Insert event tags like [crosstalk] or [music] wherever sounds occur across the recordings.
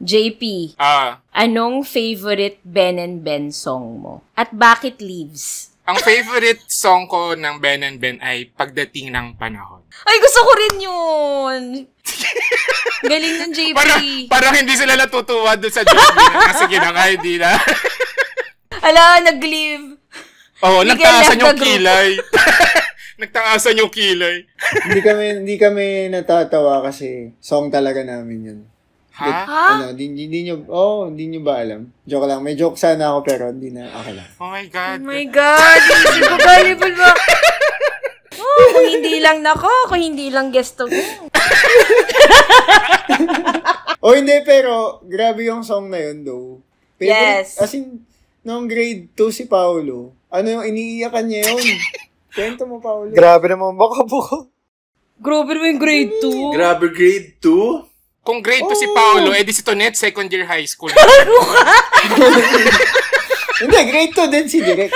JP, Ah, anong favorite Ben and Ben song mo? At bakit Leaves? ang favorite song ko ng Ben and Ben ay Pagdating ng Panahon. Ay, gusto ko rin yun! Galing ng JP. Parang, parang hindi sila natutuwa doon sa joke nila. Sige na nga, hindi na. Ala, nag-leave. Oo, oh, nagtaasan yung kilay. [laughs] nagtaasan yung kilay. hindi kami hindi kami natatawa kasi song talaga namin yun. Ha? Ha? Ano, hindi, hindi nyo, oh, hindi nyo ba alam? Joke lang. May joke sana ako pero hindi na, okay lang. Oh my God. Oh my God! Hindi ko gullible ba? Oh, kung hindi lang nako, kung hindi lang guest to [laughs] Oh, hindi, pero grabe yung song na yun, though. Yes. As in, nung grade 2 si Paolo, ano yung iniiyakan niya yun? [laughs] Kwento mo, Paolo. Grabe naman baka po. Grabe naman yung grade 2. Grabe, grade 2? Kung grade 2 si Oh. Paolo, edi si Tonet, second year high school. [laughs] hindi, grade 2 din si Direk.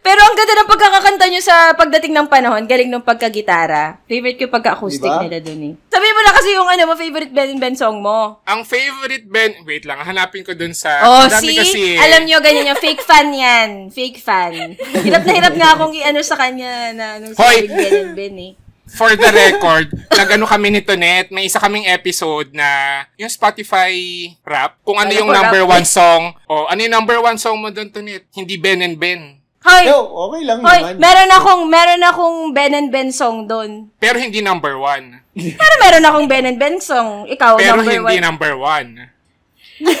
Pero ang ganda ng pagkakakanta nyo sa pagdating ng panahon, galing ng pagkagitara. Favorite ko yung pagka-acoustic Diba? nila dun eh. Sabi mo na kasi yung ano mo, favorite Ben and Ben song mo. Ang favorite Ben, wait lang, hanapin ko dun sa, Oh, see? kasi, Alam nyo, ganyan yung fake fan yan. Fake fan. Hirap na hirap nga akong i-ano sa kanya na nung Hoy! sabing Ben and Ben eh. For the record, nag-ano kami ni Tonet, may isa kaming episode na yung Spotify rap, kung ano yung number rap. one song, o ano yung number one song mo dun, Tonet? Hindi Ben and Ben. Hoy! Yo, okay lang Hoy, naman. meron akong, meron akong Ben and Ben song doon. Pero hindi number one. Pero meron akong Ben and Ben song. Ikaw, Pero number hindi one. number one. [laughs]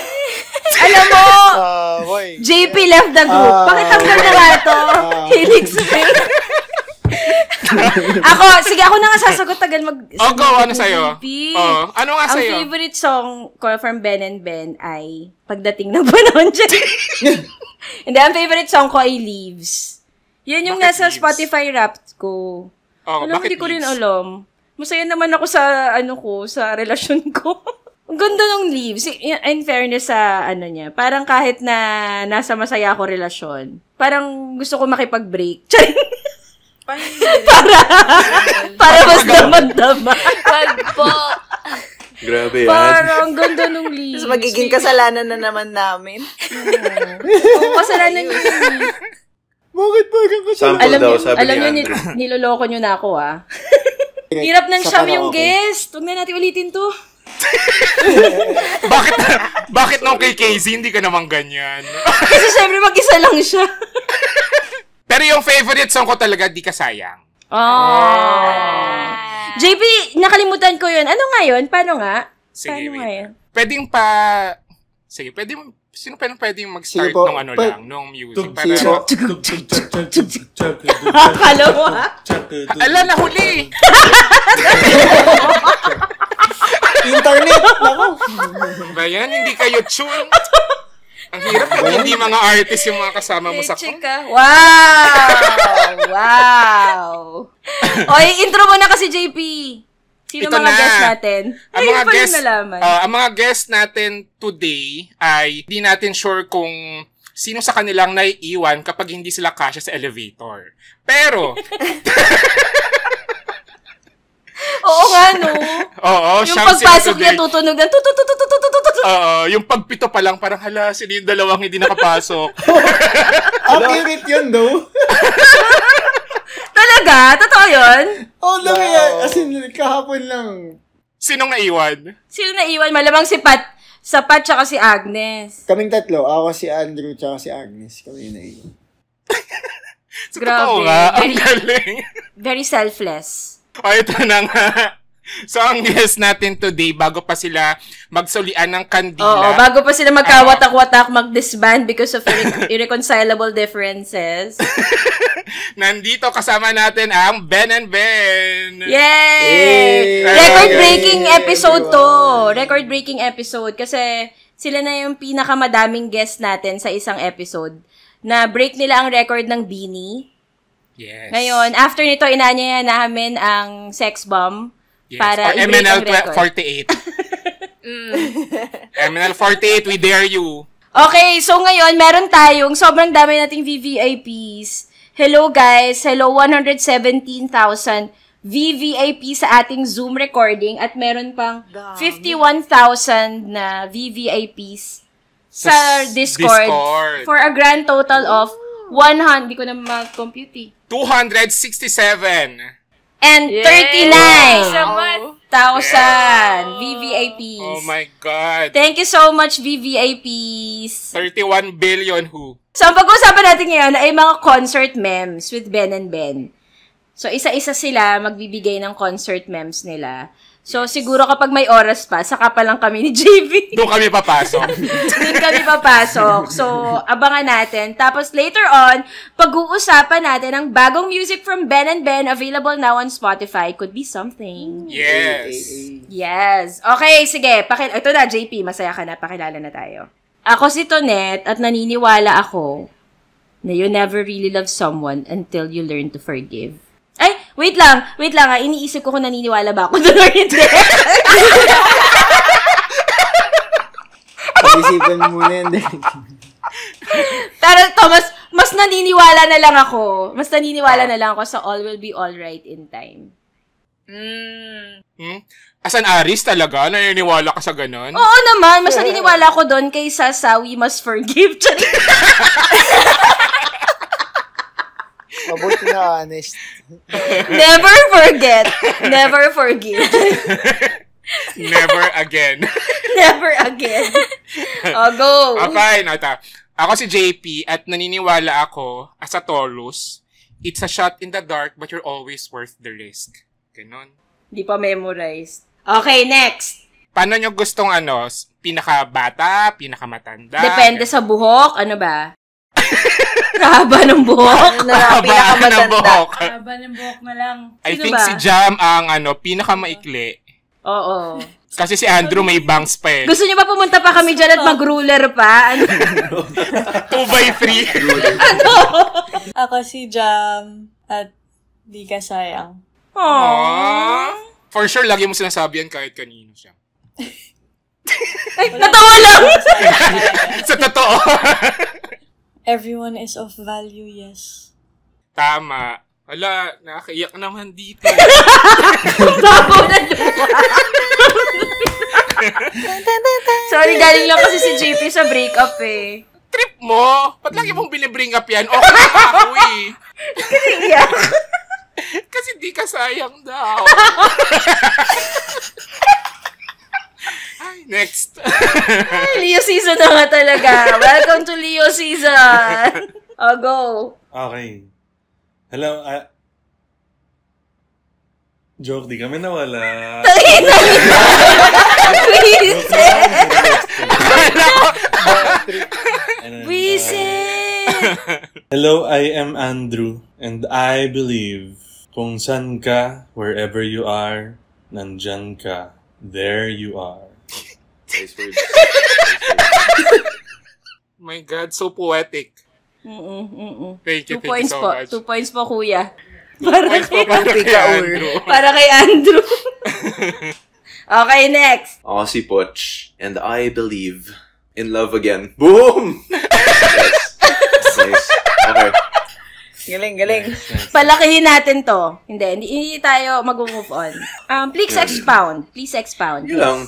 Alam mo, Ah, boy. JP left the group. Ah. Bakit hanggang na nga to? Hilig sa [laughs] [laughs] Ako, sige, ako na nga sasagot tagal mag... Oh, go, ano sa'yo? Oh, ano nga Ang sa'yo? favorite song ko from Ben and Ben ay Pagdating ng Panahon. [laughs] Hindi, [laughs] ang favorite song ko ay Leaves. Yan yung Bakit nasa Leaves? Spotify rap ko. Oh, alam, bakit hindi ko rin leaves? alam. Masaya naman ako sa, ano ko, sa relasyon ko. Ang ganda ng leaves. In fairness sa, ano niya, parang kahit na nasa masaya ako relasyon, parang gusto ko makipag-break. Para, para mas damad-dama. Wag po. Grabe yan. Parang ang ganda ng leaves. Tapos magiging kasalanan na naman namin. Oo, kasalanan yun. eh. Bakit ba kang kasalanan? Sample Alam daw, niyo, sabi alam ni niyo, Andrew. ni- niloloko niyo na ako, ah. [laughs] Hirap ng siyam yung guest. Huwag na natin ulitin to. [laughs] bakit, bakit nung kay Casey, hindi ka naman ganyan? Kasi syempre mag-isa lang siya. [laughs] Pero yung favorite song ko talaga, Di Ka Sayang. Oh. JP, nakalimutan ko yun. Ano nga yun? Paano nga? Sige, Paano nga wait. yun? Pwedeng pa... Sige, pwede mo... Sino pwedeng pwedeng mag-start nung ano Pa- lang, nung music? Para. Akala mo, ha? ala, nahuli! Internet! Nako! ba yan? Hindi kayo tune? Ang hirap kung hindi mga artist yung mga kasama mo sa Leche ka. Wow! [laughs] Wow! o, intro mo na kasi, JP. Sino Ito mga na. guests natin? Ang mga guests, nalaman. ah, ang mga guests natin today ay di natin sure kung sino sa kanilang naiiwan kapag hindi sila kasya sa elevator. Pero, [laughs] Oo nga, no? [laughs] oo, Yung pagpasok niya, tutunog ng tututututututututut. Oo, yung pagpito pa lang, parang hala, sila yung dalawang hindi nakapasok. Accurate yun, though. Talaga? Totoo yun? Oh, dami Wow. yan. As in, kahapon lang. Sinong naiwan? Sino naiwan? Malamang si Pat. Sa Pat tsaka si Agnes. Kaming tatlo. Ako, si Andrew, tsaka si Agnes. Kami na yun. So, Grabe. totoo nga, ang Very- galing. Very selfless. O, ito na nga. So, ang guest natin today, bago pa sila magsulian ng Oo, kandila. bago pa sila magkawatak-watak, mag-disband because of irre- [laughs] irreconcilable differences. [laughs] Nandito kasama natin ang Ben and Ben. Yay! Yay! Record-breaking Yay, episode to. Record-breaking episode kasi sila na yung pinakamadaming guest natin sa isang episode na break nila ang record ng Beanie. Yes. Ngayon, after nito, inanya namin ang sex bomb Yes. para Or i-break MNL ang record. 48. MNL 48, we dare you. Okay, so ngayon, meron tayong sobrang dami nating VVIPs. Hello guys, hello 117,000 VVIP sa ating Zoom recording at meron pang Dami. 51,000 na VVIPs sa, Sa Discord, Discord. for a grand total of 100, di ko na mag-compute eh. 267. And Yay! 39,000 Wow. VVIPs. Oh my God. Thank you so much, VVIPs. 31 billion who? So, ang pag-uusapan natin ngayon ay mga concert memes with Ben and Ben. So, isa-isa sila magbibigay ng concert memes nila. So, siguro kapag may oras pa, saka pa lang kami ni [laughs] JV. Doon kami papasok. Doon kami papasok. So, abangan natin. Tapos, later on, pag-uusapan natin ang bagong music from Ben and Ben available now on Spotify. Could be something. yes. Yes. Okay, sige. Paki- Ito na, JP. Masaya ka na. Pakilala na tayo. Ako si Tonet at naniniwala ako na you never really love someone until you learn to forgive. Wait lang. Wait lang. ah. Iniisip ko kung naniniwala ba ako [laughs] doon or hindi. Pag-isipan mo muna yan. Pero to, mas, mas naniniwala na lang ako. Mas naniniwala na lang ako sa all will be alright in time. Mm. Hmm? Asan Aris talaga? Naniniwala ka sa ganon? Oo naman, mas naniniwala ako doon kaysa sa we must forgive. [laughs] Mabuti na honest. [laughs] Never forget. Never forgive. [laughs] Never again. [laughs] Never again. Oh, go. okay, nata. Ako si JP at naniniwala ako as a Taurus, it's a shot in the dark but you're always worth the risk. Ganon. Di pa memorized. Okay, next. Paano nyo gustong ano, pinaka-bata, pinaka-matanda? Depende sa buhok. Ano ba? Haba ng buhok. Ano na, Haba ng buhok. Haba ng buhok na lang. I Sino think ba? si Jam ang ano, pinaka-maikli. Oo. Kasi si Andrew may bangs pa eh. Gusto niyo ba pumunta pa kami dyan at mag-ruler pa? Ano? [laughs] 2 by 3. [laughs] Ako si Jam at di ka sayang. Aww. For sure, lagi mo sinasabi yan kahit kanino siya. Ay, natawa lang! [laughs] Sa totoo. Everyone is of value, yes. Tama. Wala, nakakaiyak naman dito. Tawa [laughs] na. Sorry, galing lang kasi si JP sa breakup eh. Trip mo? Ba't lagi mong binibring up yan? Okay na ako eh. Iyak. Kasi di ka sayang daw. [laughs] Ay, next. [laughs] Leo season na nga talaga. Welcome to Leo season. [laughs] Oh, go. Okay. Hello, ah... joke, di kami nawala. Please. Ano, Visit. Hello, I am Andrew, and I believe kung san ka, wherever you are, nandyan ka. There you are. Nice words. [laughs] My God, so poetic. Mm-mm, mm-mm. Thank you, Two thank you points so po. much. Two points po, kuya. [laughs] Para Points kay, pa para kay Andrew. para kay Andrew. [laughs] okay, next. Ako si Poch, and I believe in love again. Boom! yes. Nice. Okay. Galing, galing. Palakihin natin to. Hindi, hindi, hindi tayo mag-move on. Um, please expound. Please expound. Yun lang.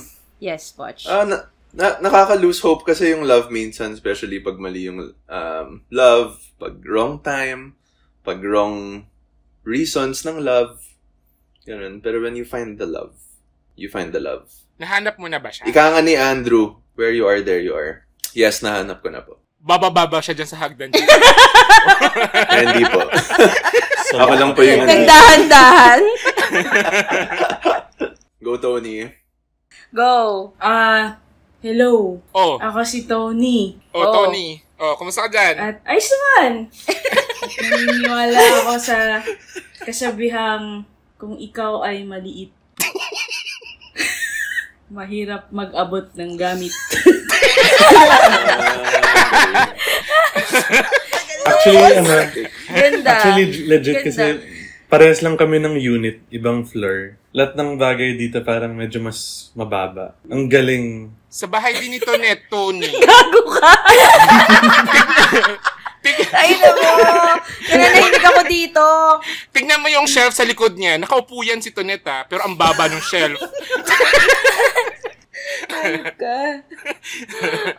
Yes, Poch. Ah, na, na, nakaka-lose hope kasi yung love minsan, especially pag mali yung um, love, pag wrong time, pag wrong reasons ng love. Ganun. Pero when you find the love, you find the love. Nahanap mo na ba siya? Ika nga ni Andrew, where you are, there you are. Yes, nahanap ko na po. Bababa siya dyan sa hagdan. [laughs] Eh, hindi po. Ako lang po yung... Nagdahan-dahan. Go, Tony. Go. Ah, hello. oh, Ako si Tony. oh, Oh. Tony. Oh, kumusta ka dyan? At ayos naman. [laughs] Naniniwala ako sa kasabihang kung ikaw ay maliit. [laughs] Mahirap mag-abot ng gamit. [laughs] Actually, ano, Ganda. actually legit Ganda. kasi parehas lang kami ng unit, ibang floor. Lahat ng bagay dito parang medyo mas mababa. Ang galing. Sa bahay din ito net, Tony. [laughs] Gago ka. Ay na mo. Nananahimik ako dito. Tingnan mo yung shelf sa likod niya. Nakaupo yan si Toneta, pero ang baba ng shelf.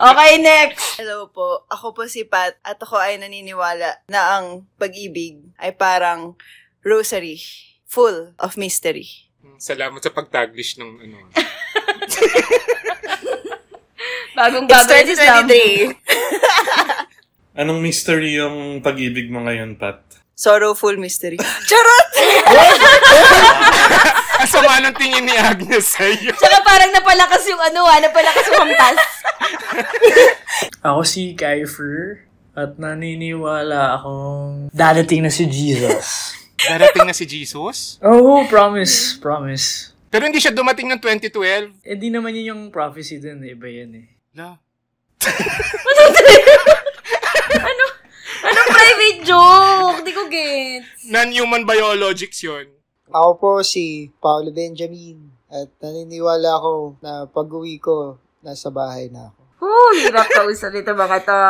Okay, next. Hello po. Ako po si Pat at ako ay naniniwala na ang pag-ibig ay parang rosary full of mystery. Salamat sa pag-taglish ng ano. [laughs] Bagong It's bago Sam. 2023. [laughs] Anong mystery yung pag-ibig mo ngayon, Pat? Sorrowful mystery. [laughs] Charot! Ang sama ng tingin ni Agnes sa'yo. Tsaka parang napalakas yung ano ah, napalakas yung hampas. Ako si Kiefer at naniniwala akong dadating na si Jesus. Darating na si Jesus. Oh, promise, promise. Pero hindi siya dumating ng 2012. Eh di naman yun yung prophecy dun, eh. iba yan eh. La. Anong [laughs] private joke? Di ko get. Non-human biologics yun. Ako po si Paolo Benjamin. At naniniwala ako na pag-uwi ko, nasa bahay na ako. Oh, hirap kausap nito mga to.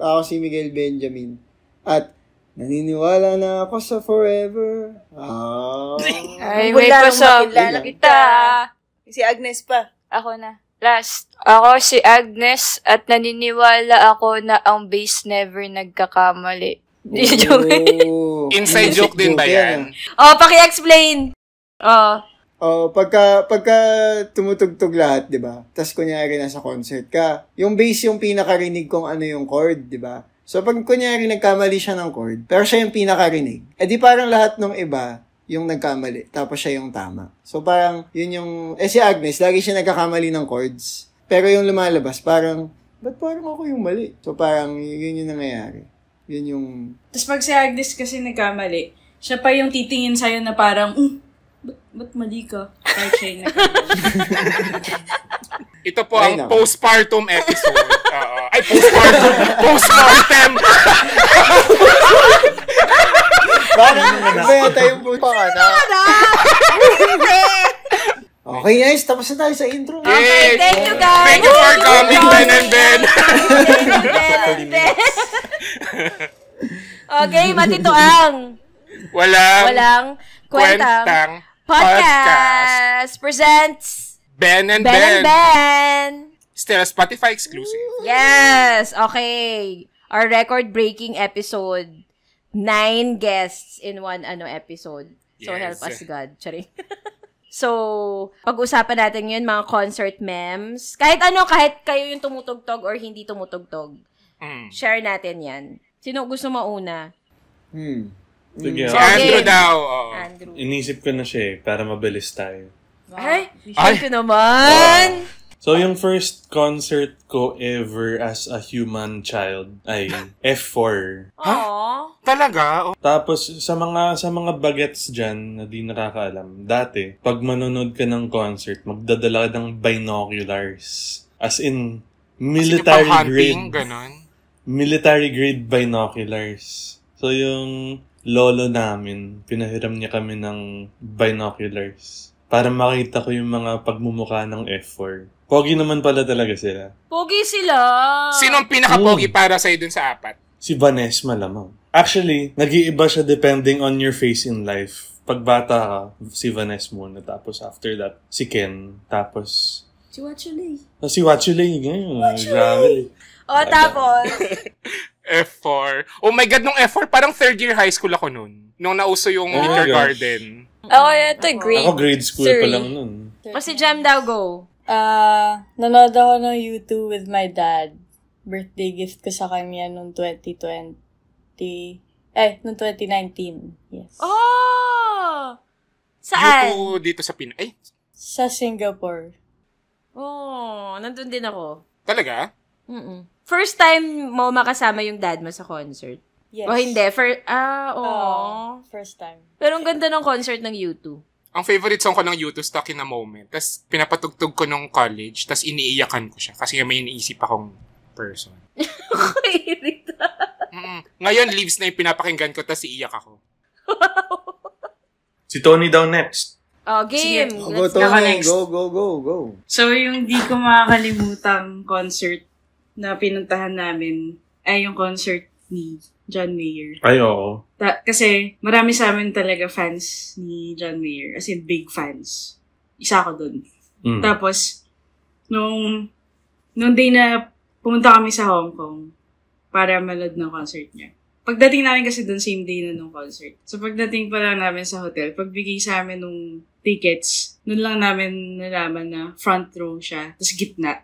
Ako si Miguel Benjamin. At naniniwala na ako sa forever. Ah. [laughs] Ay, Wala may nang pasok. makilala kita. Si Agnes pa. Ako na. Last. Ako si Agnes at naniniwala ako na ang base never nagkakamali. [laughs] Di joke. Oh. [laughs] Inside joke din ba yan? Oh, paki-explain. Oh. Oh, pagka pagka tumutugtog lahat, 'di ba? Tapos kunyari nasa concert ka, yung bass yung pinakarinig kung ano yung chord, 'di ba? So pag kunyari nagkamali siya ng chord, pero siya yung pinakarinig, eh di parang lahat ng iba yung nagkamali, tapos siya yung tama. So parang yun yung eh si Agnes, lagi siya nagkakamali ng chords. Pero yung lumalabas, parang ba't parang ako yung mali? So parang yun yung nangyayari. Yun yung Tapos pag si Agnes kasi nagkamali, siya pa yung titingin sa'yo na parang, mm, ba't, ba't mali ka? Kahit siya yung nagkamali. [laughs] Ito po Ay, ang naku. postpartum episode. [laughs] Oo. Ay, postpartum. Postmortem. [laughs] Iba yata yung Panganak. Okay guys, tapos na tayo sa intro. Yay! thank you, guys. Thank you for coming, Ben and Ben. [laughs] okay, matituang. Walang, Walang kwentang, kwentang podcast. presents Ben and Ben and Ben. Ben. Still a Spotify exclusive. Yes, okay. Our record-breaking episode. Nine guests in one ano episode. So Yes. help us God. Charing. [laughs] so, pag-usapan natin yun, mga concert memes. Kahit ano, kahit kayo yung tumutugtog or hindi tumutugtog. Mm. Share natin yan. Sino gusto mauna? Hmm. Sige, Si ako. Andrew Okay. daw. oo. Andrew. Inisip ko na siya eh, para mabilis tayo. Ay, ko naman. So, yung first concert ko ever as a human child ay F4. Aww. Talaga? Oh. Tapos, sa mga sa mga bagets dyan na di nakakaalam, dati, pag manonood ka ng concert, magdadala ka ng binoculars. As in, military hunting, grade. ganon. Military grade binoculars. So, yung lolo namin, pinahiram niya kami ng binoculars. Para makita ko yung mga pagmumukha ng F4. Pogi naman pala talaga sila. Pogi sila. Sino ang pinaka-pogi Mm. para sa'yo dun sa apat? Si Vanessa malamang. Actually, nag-iiba siya depending on your face in life. Pag bata ka, si Vanessa muna. Tapos after that, si Ken. Tapos, Si Watchley. oh, si Watchulay. Ngayon, grabe. O, tapos. [laughs] F4. Oh my God, nung F4, parang third year high school ako nun. Nung nauso yung Oh my kindergarten. Ako ito, grade. Ako grade school pa Three. lang nun. O si Jam daw, go. Ah, nanood ako ng YouTube with my dad. Birthday gift ko sa kanya noong 2020. Eh, noong 2019. Yes. Oh! Saan? YouTube dito sa Pinoy. Ay, Sa Singapore. Oh, nandun din ako. talaga? Mm-mm. First time mo makasama yung dad mo sa concert? Yes. O hindi? For, ah, oo. Oo. First time. Pero ang ganda ng concert ng U2. Ang favorite song ko ng YouTube, Stuck in a Moment. Tapos pinapatugtog ko nung college, tapos iniiyakan ko siya. Kasi may iniisip akong person. [laughs] Mm-mm. Ngayon, leaves na yung pinapakinggan ko, tapos iiyak ako. Si Tony daw next. oh, game. Sige. Oh, go, Let's Tony. Go, go, go, go. So, yung di ko makakalimutang concert na pinuntahan namin ay yung concert ni John Mayer. Ay, oo. Ta- kasi marami sa amin talaga fans ni John Mayer. As in, big fans. Isa ako dun. Mm. Tapos, nung, nung day na pumunta kami sa Hong Kong para manood ng concert niya. Pagdating namin kasi dun, same day na nung concert. So, pagdating pa lang namin sa hotel, pagbigay sa amin nung tickets, nun lang namin nalaman na front row siya, tapos gitna.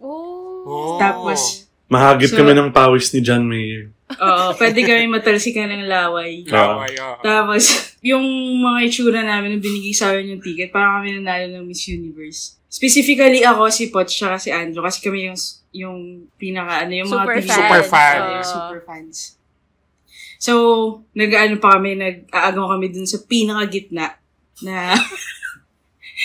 Oh. Oh. Tapos, Mahagip So- kami ng pawis ni John Mayer. oo, pwede kami matalsikan ng laway. Laway, oo. Tapos, [laughs] yung mga itsura namin nung binigay sa amin yung ticket, parang kami nanalo ng Miss Universe. Specifically ako, si Potch, tsaka si Andrew, kasi kami yung, yung pinaka, ano, yung mga Super pinili- fans. Super fan. Oo, Oo. super fans. So, nag-ano pa kami, nag-aagaw kami dun sa pinaka-gitna na na [laughs]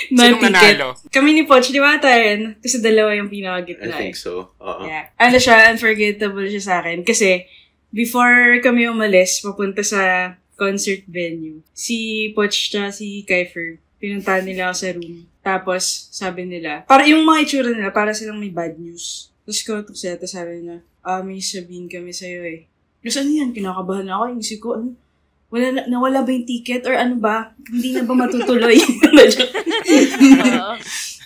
Sinong ticket. nanalo? Kami ni Potch, di ba tayo? Kasi dalawa yung I pinaka-gitna. eh. think so. Oo. Yeah. Ano siya, unforgettable siya sa akin. Kasi, before kami umalis, papunta sa concert venue, si Poch tsaka si Kiefer, pinuntahan nila ako sa room. Tapos, sabi nila, para yung mga itsura nila, para silang may bad news. Tapos ko, tapos sabi nila, ah, may sabihin kami sa'yo eh. Tapos ano yan, kinakabahan ako, yung isip ko, ano, wala na, nawala ba yung ticket or ano ba? Hindi na ba matutuloy? [laughs]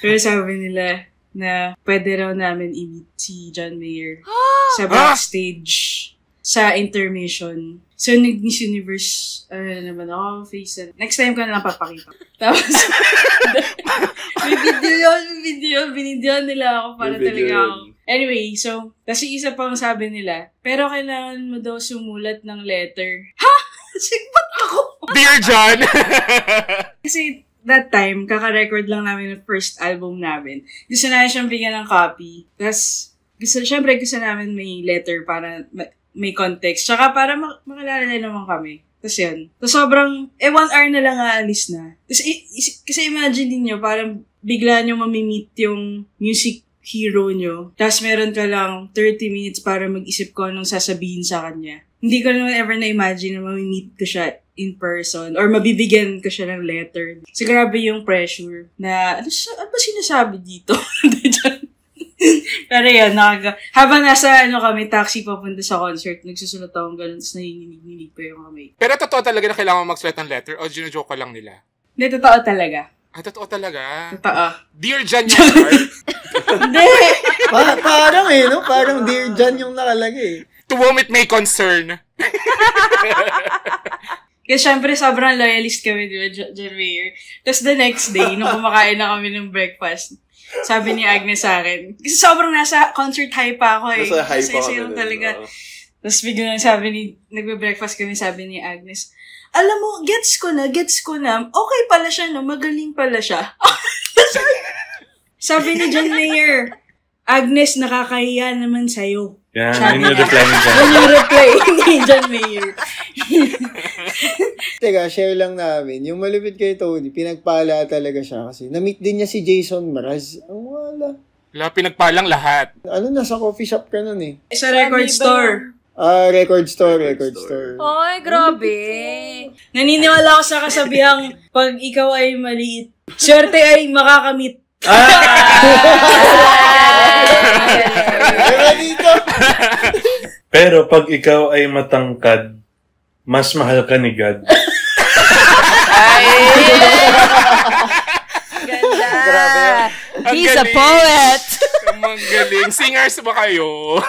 Pero sabi nila na pwede raw namin i-meet si John Mayer [gasps] sa backstage sa intermission. So, nag-Miss Universe, ano naman ako, face na. Next time ko na lang papakita. [laughs] Tapos, [laughs] may video yun, may video yun, binidyoan nila ako para talaga ako. Anyway, so, kasi isa pang sabi nila, pero kailangan mo daw sumulat ng letter. Ha? Sigbat ako! Dear John! [laughs] Kasi that time, kaka-record lang namin ng first album namin. Gusto namin siyang bigyan ng copy. Tapos, gusto, syempre gusto namin may letter para ma- may context. Tsaka para mak- makilala na naman kami. Tapos yun. Tapos sobrang, eh one hour na lang aalis na. Tapos, i- is- kasi imagine niyo parang bigla nyo mamimit yung music hero nyo. Tapos meron ka lang 30 minutes para mag-isip ko anong sasabihin sa kanya. Hindi ko naman ever na-imagine na mamimit ko siya in person or mabibigyan ko siya ng letter. So, grabe yung pressure na, ano, sa- ano ba sinasabi dito? [laughs] Pero yan, nakaga, habang nasa ano kami, taxi papunta sa concert, nagsusulat akong ganun, tapos nanginginig-ninig pa yung kamay. Pero totoo talaga na kailangan magsulat ng letter o ginujoke ka lang nila? Hindi, totoo talaga. Ah, totoo talaga. Totoo. Dear John yung [laughs] heart. Hindi! Pa- parang eh, no? Parang Dear John yung nakalagay. To whom it may concern. [laughs] Kasi syempre, sobrang loyalist kami, di ba, Jo- John Mayer. Tapos the next day, nung kumakain na kami ng breakfast, sabi ni Agnes sa akin, kasi sobrang nasa concert high pa ako eh. Nasa high pa nun, talaga. oo. Tapos biglang sabi ni, nagbe-breakfast kami, sabi ni Agnes, alam mo, gets ko na, gets ko na, okay pala siya, no? Magaling pala siya. [laughs] sabi ni John Mayer, Agnes, nakakahiya naman sa'yo. Yan, Sabi yun yung reply ni John. [laughs] Yun yung reply [laughs] ni John Mayer. [laughs] Teka, share lang namin. Yung malupit kay Tony, pinagpala talaga siya kasi na-meet din niya si Jason Mraz. Ang wala. Wala, pinagpalang lahat. Ano, nasa coffee shop ka nun eh. Sa record store. Ah, record store, record store. store. Ay, grabe. Naniniwala ako sa kasabihang pag ikaw ay maliit, swerte ay makakamit. Diba dito? Pero pag ikaw ay matangkad, mas mahal ka ni God. Ganda. Grabe. He's a poet. Ang galing. Singers ba kayo? [laughs]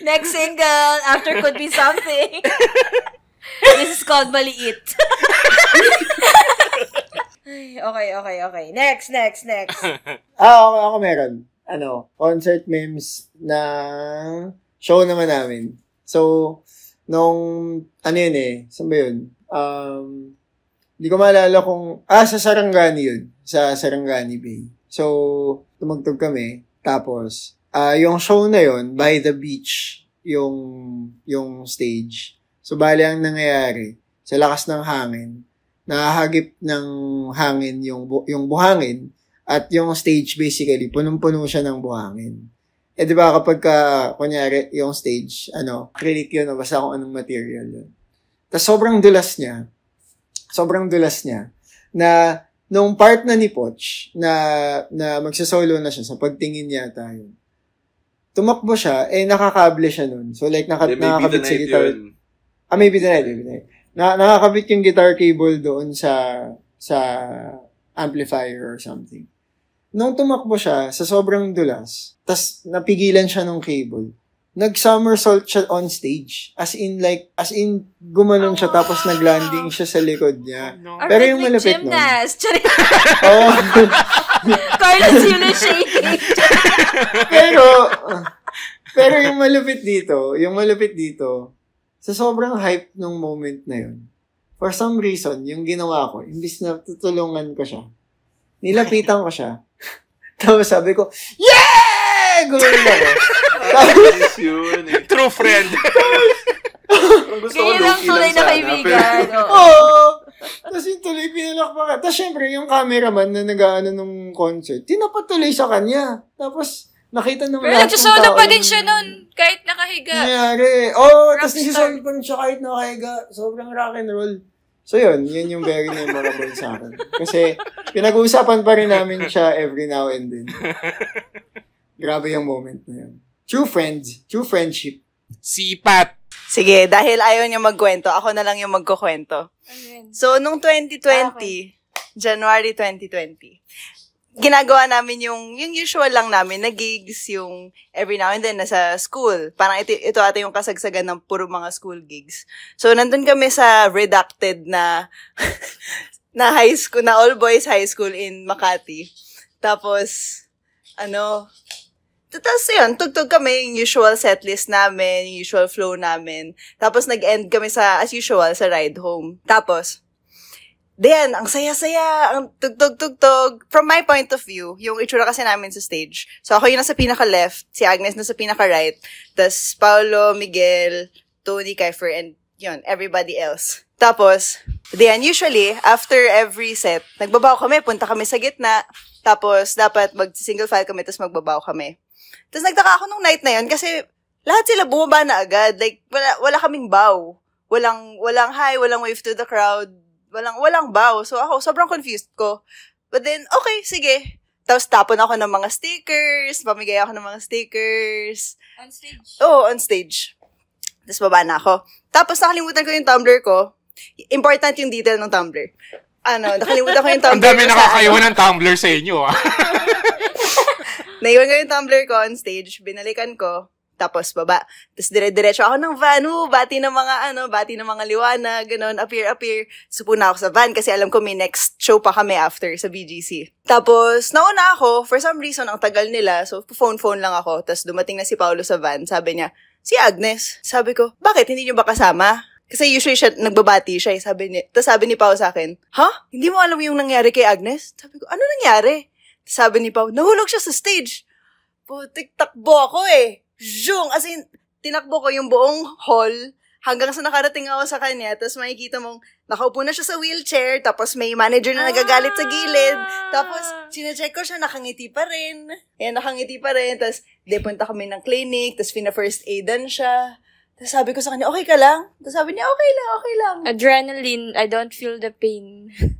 Next single, after could be something. This is called Maliit. [laughs] Ay, okay, okay, okay. Next, next, next. Ah, ako, ako meron. Ano, concert memes na show naman namin. So, nung, ano yun eh, saan ba yun? Um, hindi ko maalala kung, ah, sa Sarangani yun. Sa Sarangani Bay. So, tumugtog kami. Tapos, ah, yung show na yun, by the beach, yung, yung stage. So, bali ang nangyayari, sa lakas ng hangin, nakahagip ng hangin yung, bu- yung buhangin, at yung stage basically, punong-puno siya ng buhangin. Eh, di ba kapag ka, kunyari, yung stage, ano, acrylic yun, o basta kung anong material yun. Tapos sobrang dulas niya. Sobrang dulas niya. Na, nung part na ni Poch, na, na magsasolo na siya sa pagtingin yata yun. tumakbo siya, eh, nakakable siya nun. So, like, naka, the nakakabit sa guitar. yun. Ah, maybe the night, maybe the night. Na, nakakabit yung guitar cable doon sa, sa amplifier or something. Nung tumakbo siya, sa sobrang dulas, tas napigilan siya ng cable, nag-somersault siya on stage. As in, like, as in, gumanon siya, tapos naglanding siya sa likod niya. Or Pero yung rhythmic malapit nun. gymnast. [laughs] Oh, [laughs] Carlos Yulo shaking. pero, pero yung malupit dito, yung malupit dito, sa sobrang hype nung moment na yun, for some reason, yung ginawa ko, imbis na tutulungan ko siya, nilapitan ko siya. Tapos sabi ko, Yeah! Gumanon ako. [laughs] Yes, yun eh. True friend. Ang gusto ko lang tunay na kaibigan. pero- Oo. Tapos yung tuloy pinalakpakan. Tapos syempre, yung cameraman na nag-ano nung concert, tinapat tuloy sa kanya. Tapos, nakita ng Pero lahat ng nagsasolo tao pa din siya nun, kahit nakahiga. Nangyari. Oo, oh, tapos nagsasolo pa rin siya kahit nakahiga. Sobrang rock and roll. So yun, yun yung very memorable sa akin. Kasi, pinag-uusapan pa rin namin siya every now and then. Grabe yung moment na yun. True friends. True friendship. Si Pat. Sige, dahil ayaw niya magkwento, ako na lang yung magkukwento. So, nung 2020, January 2020, ginagawa namin yung, yung usual lang namin na gigs, yung every now and then nasa school. Parang ito, ito ata yung kasagsagan ng puro mga school gigs. So, nandun kami sa redacted na, [laughs] na high school, na all boys high school in Makati. Tapos, ano, tapos yun, tugtog kami yung usual setlist namin, yung usual flow namin. Tapos nag-end kami sa, as usual, sa ride home. Tapos, then, ang saya-saya, ang tugtog-tugtog. From my point of view, yung itsura kasi namin sa stage. So, ako yung nasa pinaka-left, si Agnes nasa pinaka-right, tapos Paolo, Miguel, Tony, Kiefer, and yun, everybody else. Tapos, then, usually, after every set, nagbabaw kami, punta kami sa gitna, tapos, dapat mag-single file kami, tapos magbabaw kami. Tapos nagtaka ako nung night na yun kasi lahat sila bumaba na agad. Like, wala, wala kaming bow. Walang, walang hi, walang wave to the crowd. Walang, walang bow. So ako, sobrang confused ko. But then, okay, sige. Tapos tapon ako ng mga stickers. Pamigay ako ng mga stickers. On stage. Oo, on stage. Tapos baba na ako. Tapos nakalimutan ko yung tumbler ko. Important yung detail ng tumbler. Ano, nakalimutan ko yung [laughs] Ang tumbler dami ko sa, nakakaiwan ng tumbler sa inyo, ah. [laughs] [laughs] Naiwan ko yung tumbler ko on stage, binalikan ko, tapos baba. Tapos dire-diretso ako ng van, oh, bati ng mga ano, bati ng mga liwanag, ganun, appear, appear. Supo na ako sa van kasi alam ko may next show pa kami after sa BGC. Tapos, nauna ako, for some reason, ang tagal nila, so phone-phone lang ako. Tapos dumating na si Paolo sa van, sabi niya, si Agnes. Sabi ko, bakit, hindi niyo ba kasama? Kasi usually siya, nagbabati siya, eh, sabi niya. Tapos sabi ni Pao sa akin, ha? Hindi mo alam yung nangyari kay Agnes? Sabi ko, ano nangyari? Sabi ni Pao, nahulog siya sa stage. Putik, takbo ako eh. Zhung! As in, tinakbo ko yung buong hall hanggang sa nakarating ako sa kanya. Tapos makikita mong nakaupo na siya sa wheelchair. Tapos may manager na nagagalit sa gilid. Tapos, sinecheck ko siya, nakangiti pa rin. Ayan, nakangiti pa rin. Tapos, di punta kami ng clinic. Tapos, fina-first aidan siya. Tapos sabi ko sa kanya, okay ka lang? Tapos sabi niya, okay lang, okay lang. Adrenaline, I don't feel the pain. [laughs]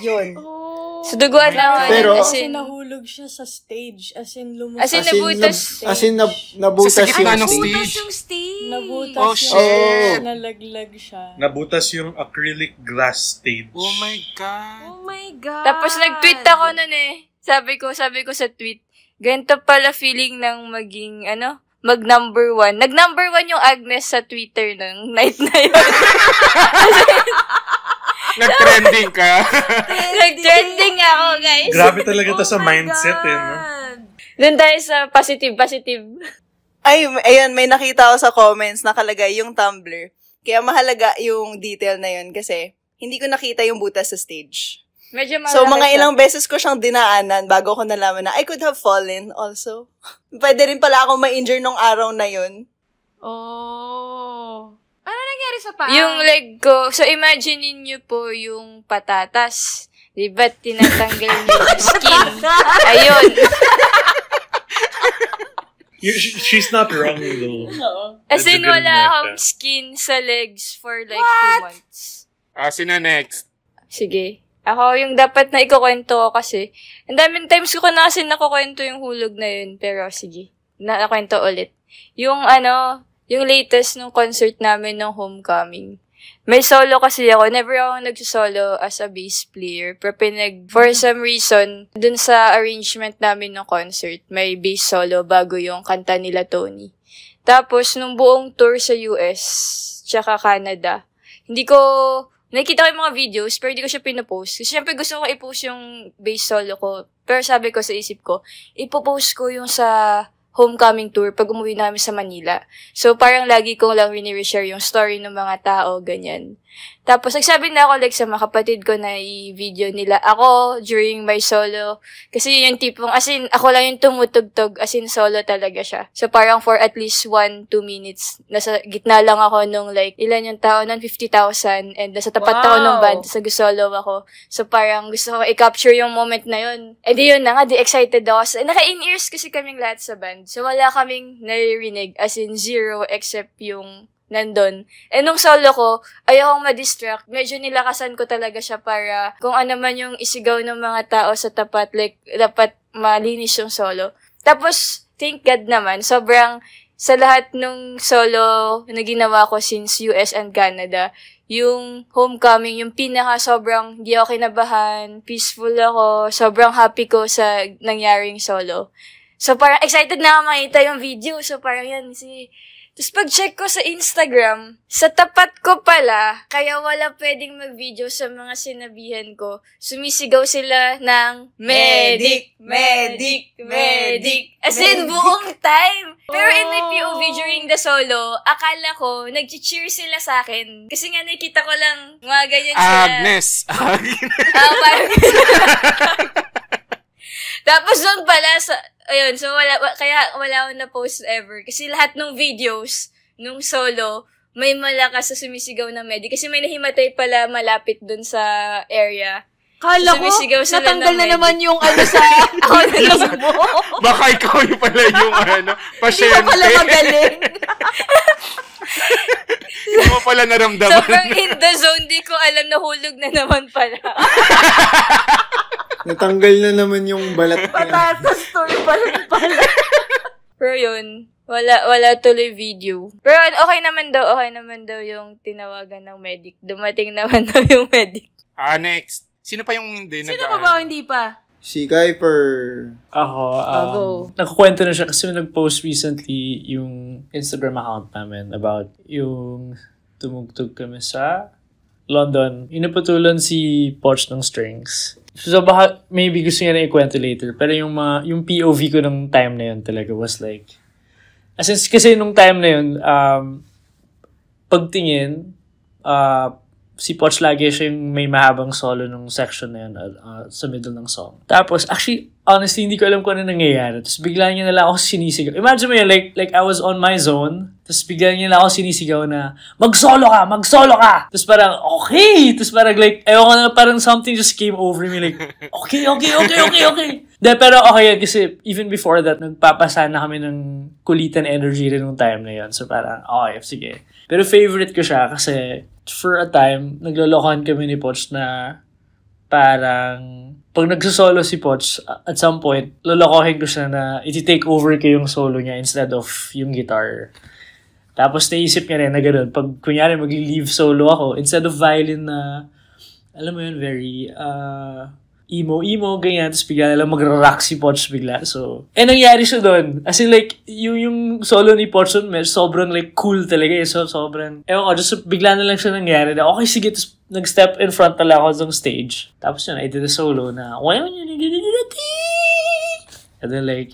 Yun. [laughs] Sa duguan lang. Pero- as Kasi in, nahulog siya sa stage. As in, lumusot. As in, As in, nabutas. nab- as in, nab- nabutas yung ng stage. stage. yung stage. Nabutas Oh, siya. shit. Nalaglag siya. Nabutas yung acrylic glass stage. Oh my God. Oh my God. Tapos nag-tweet ako nun eh. Sabi ko, sabi ko sa tweet, ganito pala feeling ng maging, ano, mag number one. Nag number one yung Agnes sa Twitter nung night na yun. [laughs] Nag-trending ka. [laughs] Nag-trending ako, guys. Grabe talaga to sa Oh my mindset eh. No? God. Doon tayo sa positive, positive. Ay, ayun, may nakita ako sa comments nakalagay yung Tumblr. Kaya mahalaga yung detail na yun kasi hindi ko nakita yung butas sa stage. Medyo So, mga siya. ilang beses ko siyang dinaanan bago ko nalaman na I could have fallen also. [laughs] Pwede rin pala ako ma-injure nung araw na yun. Oh. Nangyari sa paa? Yung leg ko, so imagine niyo po yung patatas. Di ba tinatanggal niyo yung [laughs] skin? Ayun. You- sh- she's not wrong though. As in, wala akong skin sa legs for like two months. Ah, sino next? Sige. Ako yung dapat na ikukwento ko kasi. Ang daming times ko na kasi nakukwento yung hulog na yun. Pero sige. nakwento ulit. Yung ano, yung latest nung concert namin ng Homecoming. May solo kasi ako. Never ako nagsosolo as a bass player. Pero pinag, for some reason, dun sa arrangement namin ng concert, may bass solo bago yung kanta nila Tony. Tapos, nung buong tour sa US, tsaka Canada, hindi ko, nakikita ko yung mga videos, pero hindi ko siya pinapost. Kasi syempre gusto ko i-post yung bass solo ko. Pero sabi ko sa isip ko, ipopost ko yung sa homecoming tour pag umuwi namin sa Manila. So, parang lagi kong lang rini-share yung story ng mga tao, ganyan. Tapos, nagsabi na ako like sa mga kapatid ko na i-video nila ako during my solo. Kasi yung tipong, as in, ako lang yung tumutugtog, as in solo talaga siya. So, parang for at least 1-2 minutes, nasa gitna lang ako nung like, ilan yung tao nun? 50,000. And nasa tapat Wow. ako ng band, sa solo ako. So, parang gusto ko i-capture yung moment na yun. Di yun na nga, di excited ako. So, naka-in-ears kasi kaming lahat sa band. So, wala kaming naririnig, as in zero, except yung nandun. Eh, nung solo ko, ayokong ma-distract. Medyo nilakasan ko talaga siya para kung ano man yung isigaw ng mga tao sa tapat, like, dapat malinis yung solo. Tapos, thank God naman, sobrang, sa lahat nung solo na ginawa ko since US and Canada, yung homecoming, yung pinaka sobrang di ako kinabahan, peaceful ako, sobrang happy ko sa nangyaring solo. So, parang excited na ako makita yung video. So, parang yan, si... Tapos pag-check ko sa Instagram, sa tapat ko pala, kaya wala pwedeng mag-video sa mga sinabihan ko, sumisigaw sila ng medic, medic, medic. As in, buong time. Pero in my POV during the solo, akala ko, nag-cheer sila sa akin. Kasi nga nakita ko lang, mga ganyan sila. Agnes. [laughs] Ah, parang [laughs] Tapos doon pala, sa, ayun, so wala, wa- kaya wala akong na-post ever. Kasi lahat ng videos, nung solo, may malakas sa sumisigaw na medic. Kasi may nahimatay pala malapit doon sa area. Kala ko, sila natanggal ng na medic. naman yung ano sa [laughs] audience mo. [laughs] Baka ikaw yung pala yung ano, [laughs] Hindi pasyente. mo pala magaling. Hindi mo pala naramdaman. Sobrang in the zone, di ko alam na hulog na naman pala. Natanggal na naman yung balat niya. Patatas pa rin pala. Pero yun, wala, wala tuloy video. Pero okay naman daw, okay naman daw yung tinawagan ng medic. Dumating naman daw yung medic. Ah, next. Sino pa yung hindi Sino nag- pa ba o hindi pa? Si Kuiper. Ako, um, go. nakakwento na siya kasi nag-post recently yung Instagram account namin about yung tumugtog kami sa London. Inuputulan si Poch ng strings. So baka maybe gusto niya na ikwento later. Pero yung, mga, yung POV ko nung time na yun talaga was like... As in, kasi nung time na yun, um, pagtingin, uh, si Poch lagi siya yung may mahabang solo nung section na yun uh, uh, sa middle ng song. Tapos, actually, honestly, hindi ko alam kung ano nangyayari. Tapos, bigla niya na lang ako sinisigaw. Imagine mo yun, like, like I was on my zone. Tapos, bigla niya na ako sinisigaw na, mag-solo ka! Mag-solo ka! Tapos, parang, okay! Tapos, parang, like, ayoko na, parang something just came over me, like, okay, okay, okay, okay, okay. De, pero okay yan, kasi even before that, nagpapasana kami ng kulitan energy rin nung time na yun. So, parang, okay, sige. Pero favorite ko siya kasi for a time, naglolokohan kami ni Poch na parang pag nagsosolo si Poch, at some point, lolokohin ko siya na iti-take over ko yung solo niya instead of yung guitar. Tapos naisip niya rin na gano'n, pag kunyari mag-leave solo ako, instead of violin na, alam mo yun, very, uh, emo-emo, ganyan, tapos bigla na lang magra-rock si Poch bigla. So, eh, nangyari siya doon. As in, like, yung, yung solo ni Poch doon, sobrang, like, cool talaga eh. So, sobrang, ewan ko, just bigla na lang siya nangyari na, okay, sige, tapos nag-step in front na lang ako ng stage. Tapos yun, I did a solo na, and then, like,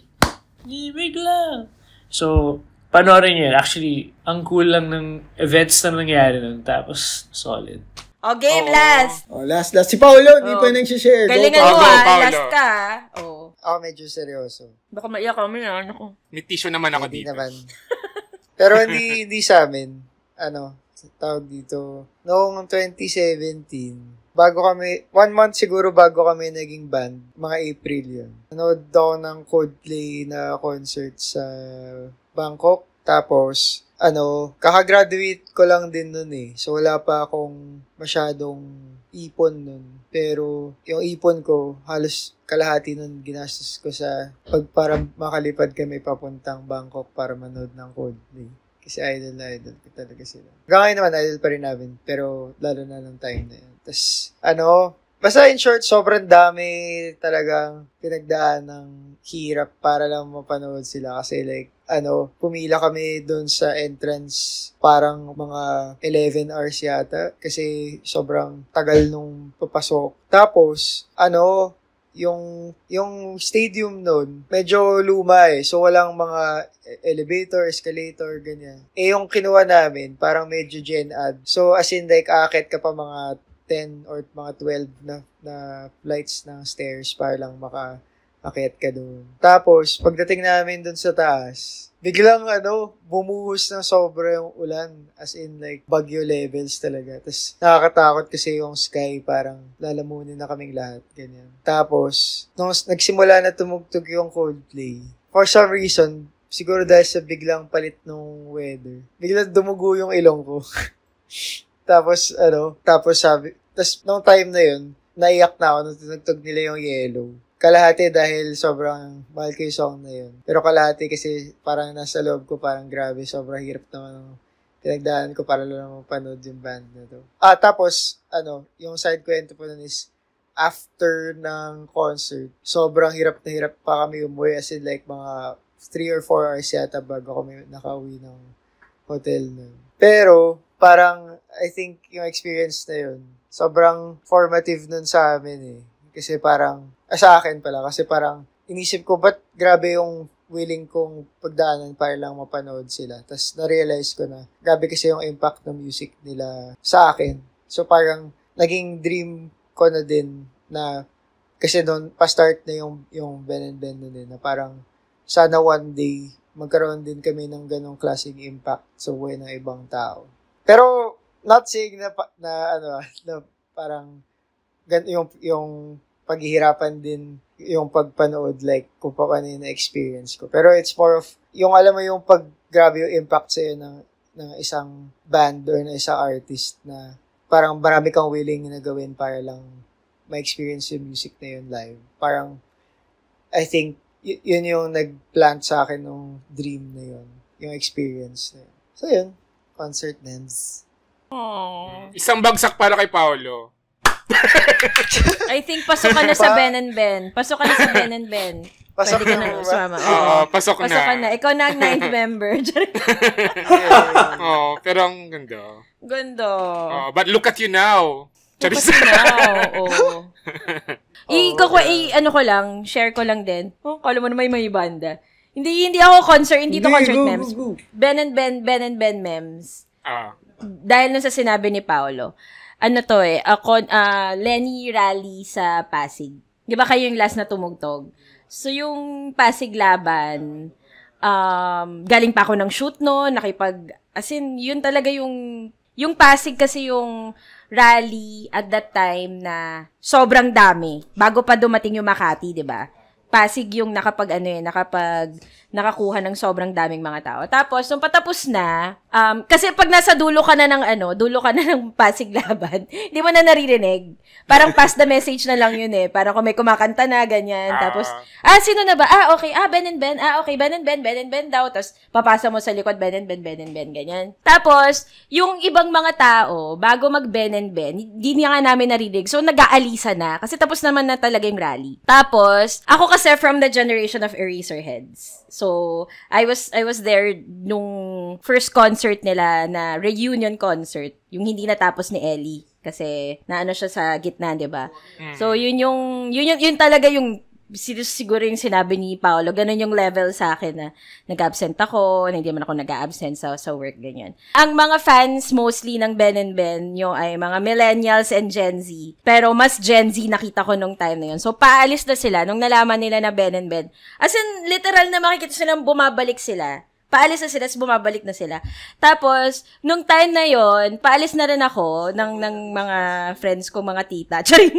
bigla. So, panoorin yun. Actually, ang cool lang ng events na nangyari nun. Tapos, solid. O, game last. Oh, last, last. Si Paolo, di Oh. pa nag-share. Go, Galingan Paolo. mo ah. Paolo. Last ka ah. Oh. Ako medyo seryoso. Baka maiyak kami na. Ano ko. May tissue naman ako Hindi dito. naman. [laughs] Pero hindi, hindi sa amin. Ano, tawag dito. Noong 2017, bago kami, one month siguro bago kami naging band, mga April yun. Nanood ako ng Coldplay na concert sa Bangkok. Tapos, ano, kakagraduate ko lang din nun eh. So, wala pa akong masyadong ipon nun. Pero yung ipon ko, halos kalahati nun ginastos ko sa pag para makalipad kami papuntang Bangkok para manood ng Coldplay. Kasi idol na idol ko talaga sila. Hanggang ngayon naman, idol pa rin namin. Pero lalo na ng time na yun. Tapos, ano, basta in short, sobrang dami talagang pinagdaan ng hirap para lang mapanood sila. Kasi like, ano, pumila kami doon sa entrance parang mga 11 hours yata kasi sobrang tagal nung papasok. Tapos, ano, yung yung stadium noon medyo luma eh so walang mga elevator escalator ganyan eh yung kinuha namin parang medyo gen ad so as in like akit ka pa mga 10 or mga 12 na na flights ng stairs para lang maka akit ka doon tapos pagdating namin doon sa taas biglang ano, bumuhos ng sobra yung ulan. As in like, bagyo levels talaga. Tapos nakakatakot kasi yung sky, parang lalamunin na kaming lahat. Ganyan. Tapos, nung nagsimula na tumugtog yung Coldplay, for some reason, siguro dahil sa biglang palit ng weather, biglang dumugo yung ilong ko. [laughs] tapos, ano, tapos sabi, tapos nung time na yun, naiyak na ako nung tinugtog nila yung yellow kalahati dahil sobrang mahal ko yung song na yun. Pero kalahati kasi parang nasa loob ko parang grabe, sobrang hirap naman ng pinagdaan ko para lang mapanood yung band na to. Ah, tapos, ano, yung side kwento po nun is, after ng concert, sobrang hirap na hirap pa kami umuwi as in like mga 3 or 4 hours yata bago kami nakauwi ng hotel nun. Pero, parang, I think yung experience na yun, sobrang formative nun sa amin eh. Kasi parang, Ah, sa akin pala, kasi parang inisip ko, ba't grabe yung willing kong pagdaanan para lang mapanood sila. Tapos na-realize ko na, grabe kasi yung impact ng music nila sa akin. So parang naging dream ko na din na kasi doon pa-start na yung yung Ben and Ben din na parang sana one day magkaroon din kami ng ganong klaseng impact sa buhay ng ibang tao. Pero not saying na, na ano [laughs] na parang yung yung paghihirapan din yung pagpanood like kung paano yung na-experience ko. Pero it's more of, yung alam mo yung pag grabe yung impact sa'yo ng, ng isang band or ng isang artist na parang marami kang willing na gawin para lang ma-experience yung music na yun live. Parang, I think, y- yun yung nag-plant sa akin ng dream na yun. Yung experience na yun. So yun, concert names. Aww. Isang bagsak para kay Paolo. [laughs] I think pasok ka na sa Ben and Ben. Pasok ka na sa Ben and Ben. Pasok Pwede ka na na sumama. Oo, pasok na. Pasok ka na. Ikaw na ang [laughs] ninth member. [laughs] oh, pero ang ganda. Ganda. Oh, but look at you now. Charis. Kasi now, oo. I, ko, i, ano ko lang, share ko lang din. Oh, kala mo naman may banda. Hindi hindi ako concert, hindi to concert go, memes. go, go. Ben and Ben, Ben and Ben memes. Ah. Dahil nun sa sinabi ni Paolo. Ano to eh, ako, ah, Lenny Rally sa Pasig. Di ba kayo yung last na tumugtog? So, yung Pasig laban, um, galing pa ako ng shoot no, nakipag, as in, yun talaga yung, yung Pasig kasi yung rally at that time na sobrang dami. Bago pa dumating yung Makati, di ba? Pasig yung nakapag ano eh, nakapag nakakuha ng sobrang daming mga tao. Tapos, nung patapos na, um, kasi pag nasa dulo ka na ng ano, dulo ka na ng Pasig Laban, [laughs] hindi mo na naririnig. Parang pass the message na lang yun eh. Parang kung may kumakanta na, ganyan. Tapos, ah, sino na ba? Ah, okay. Ah, Ben and Ben. Ah, okay. Ben and Ben, Ben and Ben daw. Tapos, papasa mo sa likod, Ben and Ben, Ben and Ben, ganyan. Tapos, yung ibang mga tao, bago mag Ben and Ben, hindi niya nga namin narinig. So, nag-aalisa na. Kasi tapos naman na talaga yung rally. Tapos, ako kasi from the generation of Eraserheads. So, I was I was there nung first concert nila na reunion concert, yung hindi natapos ni Ellie kasi naano siya sa gitna, 'di ba? So, yun yung yun, yun, yun talaga yung siguro yung sinabi ni Paolo, ganun yung level sa akin na nag-absent ako, na hindi man ako nag-absent sa, sa work, ganyan. Ang mga fans mostly ng Ben and Ben, yung ay mga millennials and Gen Z. Pero mas Gen Z nakita ko nung time na yun. So, paalis na sila nung nalaman nila na Ben and Ben. As in, literal na makikita silang bumabalik sila Paalis na sila, tapos bumabalik na sila. Tapos, nung time na yon paalis na rin ako ng, ng mga friends ko, mga tita. [laughs] Charing.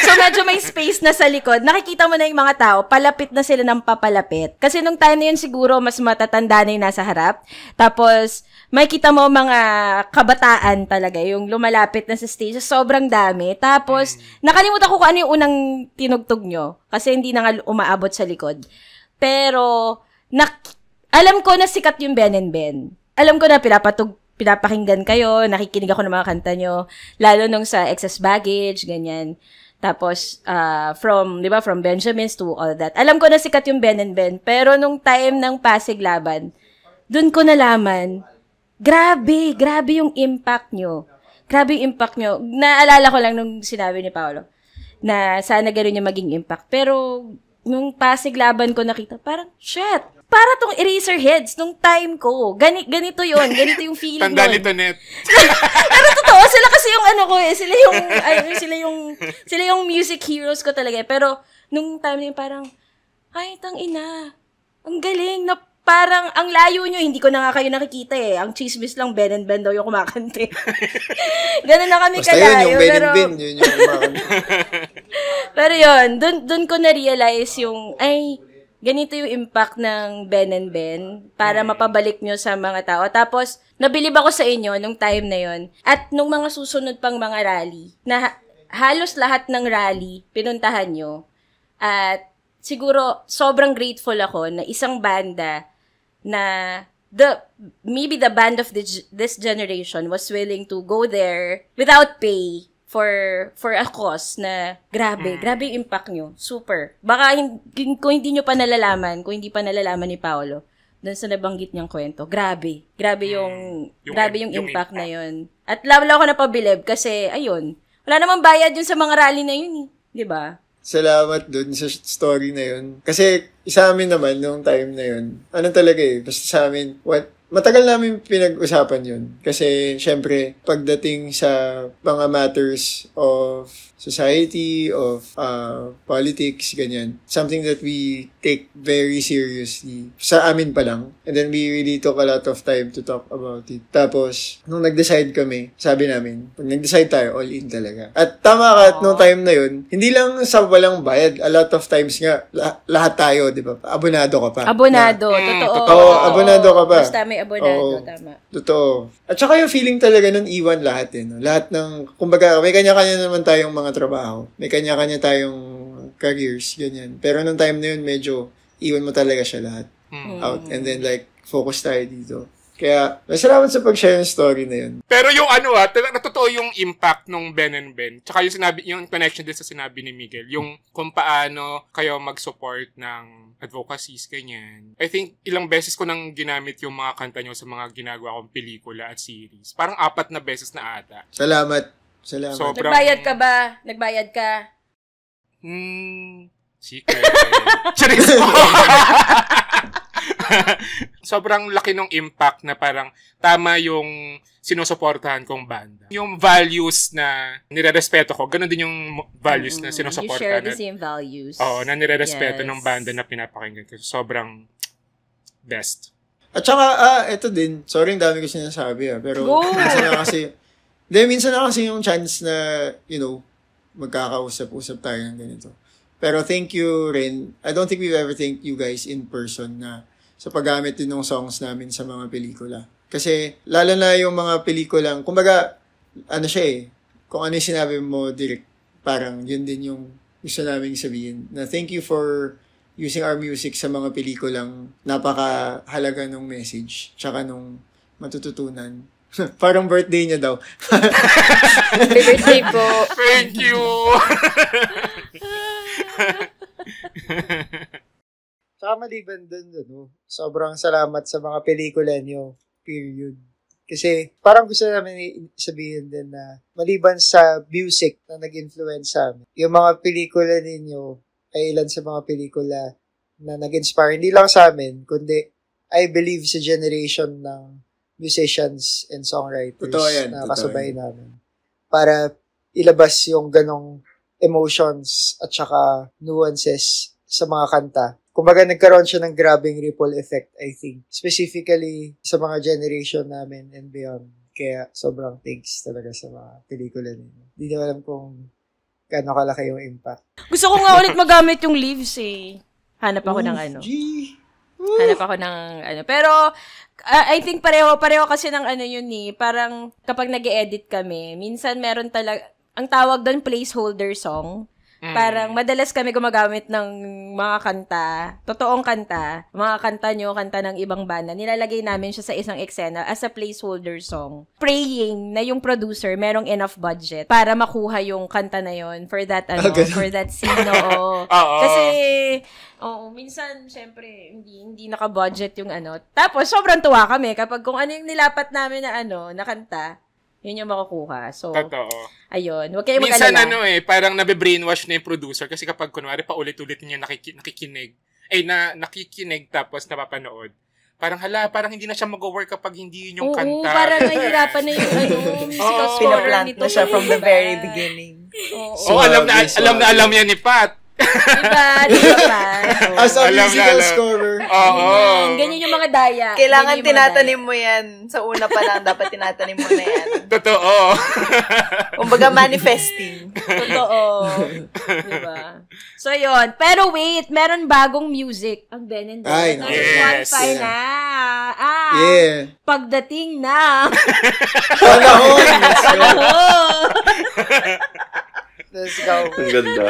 so, medyo may space na sa likod. Nakikita mo na yung mga tao, palapit na sila ng papalapit. Kasi nung time na yun, siguro, mas matatanda na yung nasa harap. Tapos, makikita mo mga kabataan talaga, yung lumalapit na sa stage. Sobrang dami. Tapos, nakalimutan ko kung ano yung unang tinugtog nyo. Kasi hindi na nga umaabot sa likod. Pero, nak alam ko na sikat yung Ben and Ben. Alam ko na pinapatug, pinapakinggan kayo, nakikinig ako ng mga kanta nyo, lalo nung sa excess baggage, ganyan. Tapos, uh, from, di ba, from Benjamins to all that. Alam ko na sikat yung Ben and Ben, pero nung time ng Pasig Laban, dun ko nalaman, grabe, grabe yung impact nyo. Grabe yung impact nyo. Naalala ko lang nung sinabi ni Paolo, na sana gano'n yung maging impact. Pero, nung Pasig Laban ko nakita, parang, shit, para tong eraser heads nung time ko. Gani, ganito yon ganito yung feeling Tanda nito, Net. [laughs] Pero totoo, sila kasi yung ano ko eh, sila yung, ay, sila yung, sila yung music heroes ko talaga eh. Pero, nung time na yun, parang, ay, tang ina, ang galing, na parang, ang layo nyo, hindi ko na nga kayo nakikita eh. Ang chismis lang, Ben and Ben daw yung kumakante. [laughs] Ganun na kami Basta kalayo. yun, yung Ben pero, and Ben, yun yung [laughs] pero yun, dun, dun ko na-realize yung, ay, ganito yung impact ng Ben and Ben para mapabalik nyo sa mga tao. Tapos, nabilib ako sa inyo nung time na yon At nung mga susunod pang mga rally, na ha- halos lahat ng rally, pinuntahan nyo. At siguro, sobrang grateful ako na isang banda na the maybe the band of this, this generation was willing to go there without pay for for a cause na grabe, grabe yung impact nyo. Super. Baka hin- kung hindi nyo pa nalalaman, kung hindi pa nalalaman ni Paolo, dun sa nabanggit niyang kwento, grabe. Grabe yung, Yung grabe yung, yung impact, na yun. At lalo ako napabilib kasi, ayun, wala namang bayad yun sa mga rally na yun eh. Di ba? Salamat dun sa story na yun. Kasi sa amin naman, nung time na yun, ano talaga eh, basta sa amin, what, matagal namin pinag-usapan yun. Kasi, syempre, pagdating sa mga matters of society, of uh, politics, ganyan, something that we take very seriously. Sa amin pa lang. And then we really took a lot of time to talk about it. Tapos, nung nag-decide kami, sabi namin, pag nag-decide tayo, all in talaga. At tama ka, at nung time na yun, hindi lang sa walang bayad, a lot of times nga, la- lahat tayo, di ba? Abonado ka pa. Abonado, Mm, totoo. totoo. Oo, abonado ka pa. Basta may abonado, Oo. tama. Totoo. At saka yung feeling talaga nun, iwan lahat eh. No? Lahat ng, kumbaga, may kanya-kanya naman tayong mga trabaho. May kanya-kanya tayong careers, ganyan. Pero nung time na yun, medyo iwan mo talaga siya lahat Mm. out. And then like, focus tayo dito. Kaya, masalamat sa pag-share ng story na yun. Pero yung ano ah, talaga totoo yung impact nung Ben and Ben. Tsaka yung sinabi, yung connection din sa sinabi ni Miguel. Yung kung paano kayo mag-support ng advocacies, ganyan. I think ilang beses ko nang ginamit yung mga kanta nyo sa mga ginagawa kong pelikula at series. Parang apat na beses na ata. Salamat. Salamat. Sobrang- Nagbayad ka ba? Nagbayad ka? Hmm, secret. [laughs] Charis [laughs] Sobrang laki ng impact na parang tama yung sinusuportahan kong banda. Yung values na nirerespeto ko, ganun din yung values na Mm, You share sinusuportahan. the same values. Oo, na nirerespeto Yes. ng banda na pinapakinggan ko. Sobrang best. At saka, ah, ito din. Sorry, ang dami ko sinasabi ah. Pero, Go! na kasi, hindi, minsan na kasi yung chance na, you know, magkakausap-usap tayo ng ganito. Pero thank you rin. I don't think we've ever thanked you guys in person na sa paggamit din ng songs namin sa mga pelikula. Kasi, lalo na yung mga pelikulang, kumbaga, ano siya eh, kung ano yung sinabi mo direct, parang yun din yung gusto namin sabihin. Na thank you for using our music sa mga pelikulang napakahalaga nung message, tsaka nung matututunan. [laughs] Parang birthday niya daw. Happy birthday po. Thank you! [laughs] Tsaka maliban dun, ano, sobrang salamat sa mga pelikula niyo, period. Kasi parang gusto namin sabihin din na maliban sa music na nag-influence sa amin, yung mga pelikula ninyo ay ilan sa mga pelikula na nag-inspire, hindi lang sa amin, kundi I believe sa generation ng musicians and songwriters Totoo yan, na totoo kasabay yan. namin. Para ilabas yung ganong emotions at saka nuances sa mga kanta kumbaga nagkaroon siya ng grabing ripple effect, I think. Specifically sa mga generation namin and beyond. Kaya sobrang thanks talaga sa mga pelikula ninyo. Hindi ko alam kung gaano kalaki yung impact. Gusto ko nga ulit magamit yung leaves eh. Hanap ako ng ano. Hanap ako ng ano. Pero, uh, I think pareho, pareho kasi ng ano yun eh. Parang kapag nag edit kami, minsan meron talaga, ang tawag doon placeholder song. Mm. Parang madalas kami gumagamit ng mga kanta, totoong kanta, mga kanta nyo, kanta ng ibang banda. Nilalagay namin siya sa isang eksena as a placeholder song. Praying na yung producer merong enough budget para makuha yung kanta na yon for that [laughs] ano, Okay. for that scene. [laughs] Oo. Kasi Oo, minsan, syempre, hindi, hindi naka-budget yung ano. Tapos, sobrang tuwa kami kapag kung ano yung nilapat namin na ano, na kanta, yun yung makukuha. So, Totoo. ayun. Huwag kayong Minsan mag-alala. ano eh, parang nabe-brainwash na yung producer kasi kapag kunwari paulit-ulit niya nakiki- nakikinig, eh na nakikinig tapos napapanood, parang hala, parang hindi na siya mag-work kapag hindi yun yung Oo, kanta. parang [laughs] nahihirapan na yung ano, musical Oo. scorer Pinaplant nito. na siya from the Diba? very beginning. Oo. oh, alam na, alam na alam yan ni Pat. Diba? Diba pa? Oo. As a Alam na, musical alam. scorer. Oo. Ganyan, ganyan yung mga daya. Kailangan mga tinatanim mo yan. Sa una pa lang, dapat tinatanim mo na yan. [laughs] Totoo. [laughs] Kumbaga manifesting. daya. Totoo. [laughs] diba? So, yun. Pero wait, meron bagong music. Ang Ben and Ay, There's yes. Yeah. na. Ah, Yeah. pagdating na. Panahon. Let's go. Oh, Let's go. Ang ganda.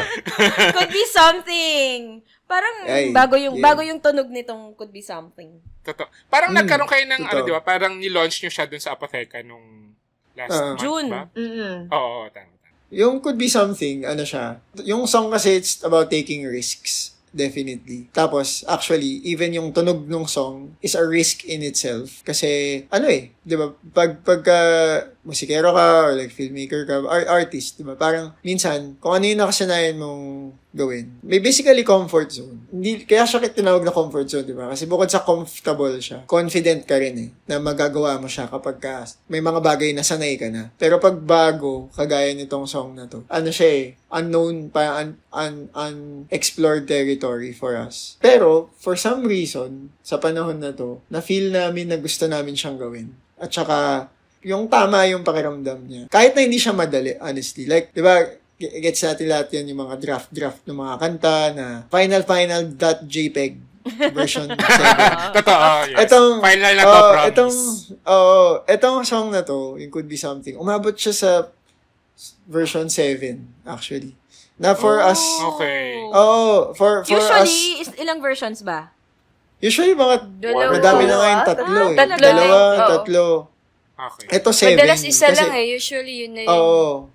could be something. Parang Ay, bago yung yeah. bago yung tunog nitong could be something. Totoo. Parang Mm, nagkaroon kayo ng, ano, totoo. di ba? Parang ni-launch nyo siya dun sa Apotheca nung last Ah. month June. ba? Mm-mm. Oo, tama. tama. Yung could be something, ano siya. Yung song kasi it's about taking risks. Definitely. Tapos, actually, even yung tunog ng song is a risk in itself. Kasi, ano eh, di ba, pag, pagka musikero ka or like filmmaker ka, or artist, di ba, parang minsan, kung ano yung nakasanayan mong gawin, may basically comfort zone. Hindi, kaya siya tinawag na comfort zone, di ba? Kasi bukod sa comfortable siya, confident ka rin eh, na magagawa mo siya kapag ka, may mga bagay na sanay ka na. Pero pag bago, kagaya nitong song na to, ano siya eh, unknown pa, un, un, unexplored territory for us. Pero, for some reason, sa panahon na to, na-feel namin na gusto namin siyang gawin. At saka, yung tama yung pakiramdam niya. Kahit na hindi siya madali, honestly. Like, di ba, gets natin lahat yan yung mga draft-draft ng mga kanta na final-final.jpg version [laughs] 7. Totoo, yes. Etong, Final na to, oh, promise. Etong, oh, etong song na to, yung Could Be Something, umabot siya sa version 7, actually. Na for us, Okay. oh, for, for us, Usually, ilang versions ba? Usually mga, Dalawa. madami na ngayon tatlo eh. Tatlo Dalawa, oo. tatlo. Okay. Ito 7. Madalas isa kasi, lang eh. Usually yun na yun. Oo.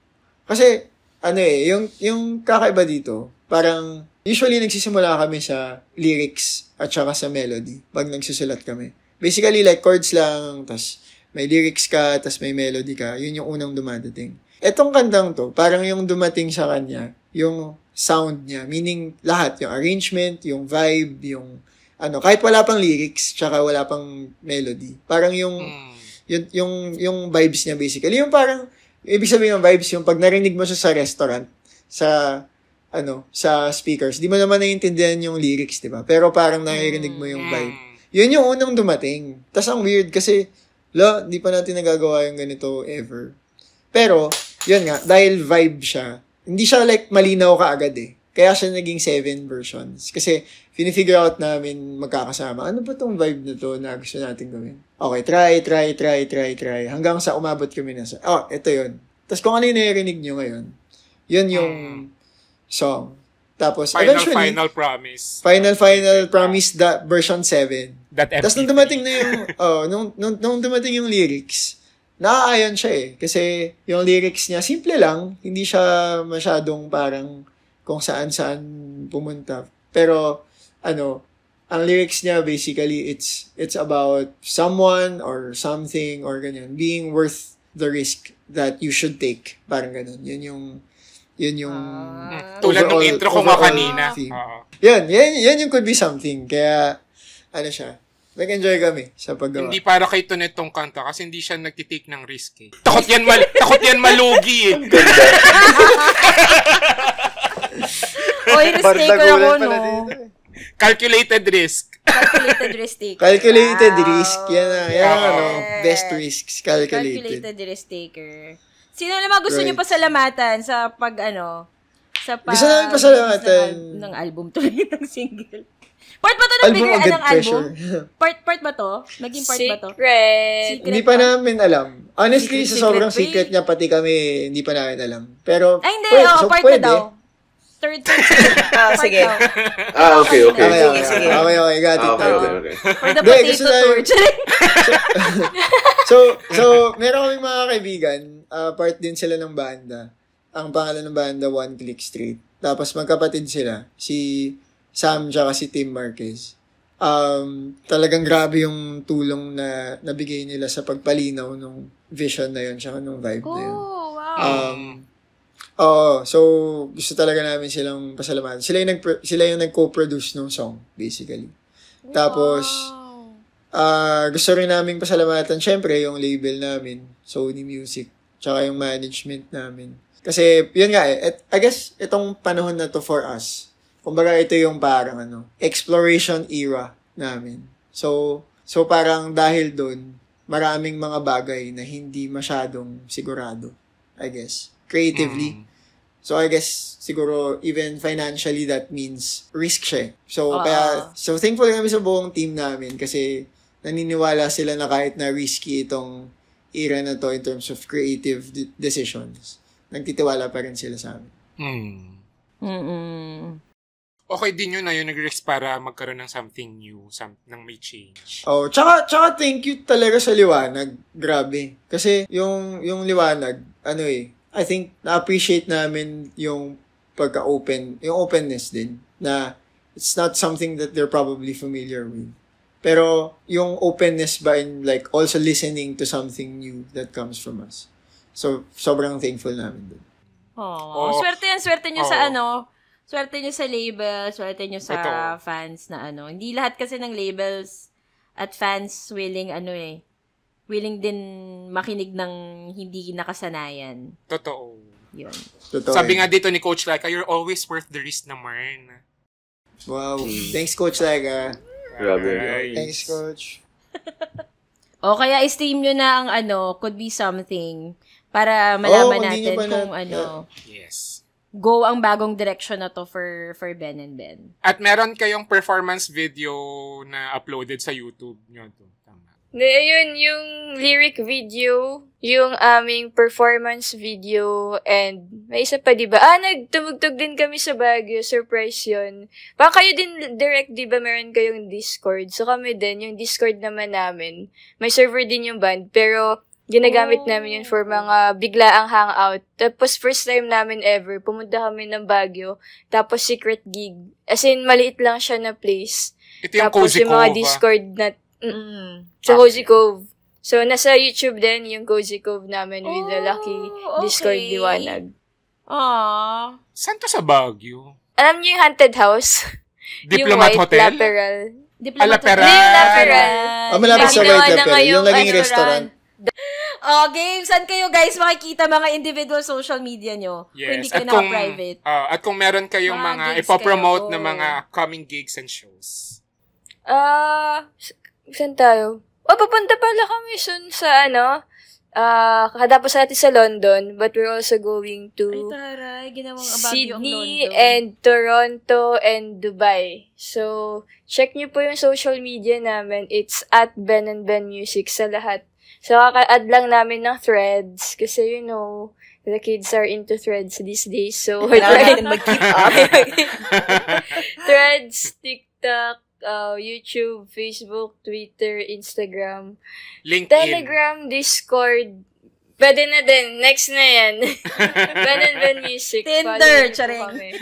Kasi, ano eh, yung, yung kakaiba dito, parang, usually nagsisimula kami sa lyrics at saka sa melody pag nagsusulat kami. Basically, like chords lang, tas may lyrics ka, tas may melody ka, yun yung unang dumadating. Etong kantang to, parang yung dumating sa kanya, yung sound niya, meaning lahat, yung arrangement, yung vibe, yung ano, kahit wala pang lyrics, tsaka wala pang melody. Parang yung, Mm. yung, yung, yung vibes niya basically. Yung parang, ibig sabihin ng vibes, yung pag narinig mo siya sa restaurant, sa, ano, sa speakers, di mo naman naiintindihan yung lyrics, di ba? Pero parang naririnig mo yung vibe. Mm. Yun yung unang dumating. Tapos ang weird kasi, la, di pa natin nagagawa yung ganito ever. Pero, yun nga, dahil vibe siya, hindi siya like malinaw ka agad eh. Kaya siya naging seven versions. Kasi, finifigure out namin magkakasama, ano ba tong vibe na to na gusto natin gawin? Okay, try, try, try, try, try. Hanggang sa umabot kami na sa, oh, ito yun. Tapos kung ano yung narinig nyo ngayon, yun yung song. Tapos, Final, eventually, final promise. Final Final Promise da, version 7. That Tapos nung MP3. dumating na yung, [laughs] oh, nung, nung, nung dumating yung lyrics, naaayon siya eh. Kasi yung lyrics niya, simple lang. Hindi siya masyadong parang kung saan-saan pumunta. Pero, ano, ang lyrics niya basically, it's, it's about someone or something or ganyan, being worth the risk that you should take. Parang ganun. Yun yung, yun yung Mm. Tulad ng intro ko nga kanina. theme. Oo. Yan, yan, yan yung could be something. Kaya, ano siya, nag-enjoy kami sa paggawa. Hindi para kay Tonet tong kanta kasi hindi siya nagtitake ng risk eh. Takot yan, mal takot yan malugi eh. [laughs] Oy, ko Bardagulan ako, no? Calculated risk. Calculated [laughs] risk taker. Calculated Wow. risk. Yan na. Yan ang Yes. ano. Best risks. Calculated. Calculated risk taker. Sino naman gusto Right. niyo pasalamatan sa pag ano? Sa pag Gusto namin pasalamatan. Ng, ng album tuloy [laughs] ng single. Part ba to ng Album bigger ng album? pressure. Part part ba to? Naging part ba to? Secret. Secret Hindi pa namin alam. Honestly, Secret, sa sobrang secret secret niya, pati kami, hindi pa namin alam. Pero, Ay, hindi. pwede, oo, so part pwede. na daw. Third, third, [laughs] Ah, sige. Ah, okay, okay. Okay, okay, Sige. okay, okay, got it. Okay, okay, okay. For the potato tour. [laughs] So, so, meron kaming mga kaibigan, ah, part din sila ng banda. Ang pangalan ng banda, One Click Street. Tapos magkapatid sila, si Sam tsaka si Tim Marquez. Um, talagang grabe yung tulong na nabigay nila sa pagpalinaw nung vision na yun, tsaka nung vibe na yun. Oh, wow. Um, Oo, so gusto talaga namin silang pasalamatan. Sila yung, nag sila yung nag-co-produce ng song, basically. Tapos, ah gusto rin namin pasalamatan, syempre, yung label namin, Sony Music, tsaka yung management namin. Kasi, yun nga eh, et, I guess, itong panahon na to for us, kumbaga ito yung parang ano, exploration era namin. So, so parang dahil doon, maraming mga bagay na hindi masyadong sigurado, I guess. Creatively. Mm. So I guess siguro even financially that means risk siya. eh. So Oo. kaya so thankful kami sa buong team namin kasi naniniwala sila na kahit na risky itong era na to in terms of creative de- decisions, nagtitiwala pa rin sila sa amin. Mm. Mm-mm. Okay din yun na yun nag-risk para magkaroon ng something new, some, ng may change. Oh, tsaka tsaka thank you talaga sa liwanag. Grabe. Kasi yung yung liwanag, ano eh, I think na-appreciate namin yung pagka-open, yung openness din na it's not something that they're probably familiar with. Pero yung openness ba in like also listening to something new that comes from us. So, sobrang thankful namin dun. Oh, Oo. swerte yan, swerte nyo sa Oo. ano, swerte nyo sa label, swerte nyo sa Totoo. fans na ano. Hindi lahat kasi ng labels at fans willing ano eh, willing din makinig ng hindi nakasanayan. Totoo. Yun. Totoo. Sabi yun. nga dito ni Coach Laika, you're always worth the risk naman. Wow. Thanks, Coach Lega. Grabe. Right. Thanks, Coach. [laughs] O kaya stream nyo na ang ano, could be something para malaman kung hindi natin pa na- kung ano, Yes. Go ang bagong direction na to for for Ben and Ben. At meron kayong performance video na uploaded sa YouTube nyo to. Tama. Na, yun, yung lyric video, yung aming performance video, and may isa pa, di ba? Ah, nagtumugtog din kami sa Baguio. Surprise yun. Baka kayo din, direct, di ba, meron kayong Discord. So kami din, yung Discord naman namin, may server din yung band, pero ginagamit namin yun for mga biglaang hangout. Tapos first time namin ever, pumunta kami ng Baguio, tapos secret gig. As in, maliit lang siya na place. Ito yung Tapos Cozy yung mga Cove, ah. Discord na, mm, Mm. sa Cozy Cove. So, nasa YouTube din yung Cozy Cove namin with the Oh, Lucky Discord okay. Liwanag. Aww. Saan to sa Baguio? Alam niyo yung Haunted House? [laughs] Diplomat yung White Hotel? Laperal. Diplomat Alaperal. Hindi, yung Laperal. Ah, malapit sa White ngayong Yung naging restaurant. restaurant. Oh, game. Saan kayo guys makikita mga individual social media nyo? Kung Yes. hindi kayo At kung, naka-private. ah, at kung meron kayong Mga mga, ipopromote kayo, na mga upcoming gigs and shows. Ah, s- saan tayo? Oh, papunta pala kami soon sa ano, ah, katapos natin sa London, but we're also going Ay, to taray. Ginawang ang Sydney London. and Toronto and Dubai. So, check nyo po yung social media namin. It's at Ben and Ben Music sa lahat. So, kaka-add lang namin ng threads kasi, you know, the kids are into threads these days. So, [laughs] we're trying natin mag-keep up. [laughs] threads, TikTok, uh, YouTube, Facebook, Twitter, Instagram, LinkedIn. Telegram, Discord. Pwede na din. Next na yan. ben and Ben Music. Tinder, charing. [laughs]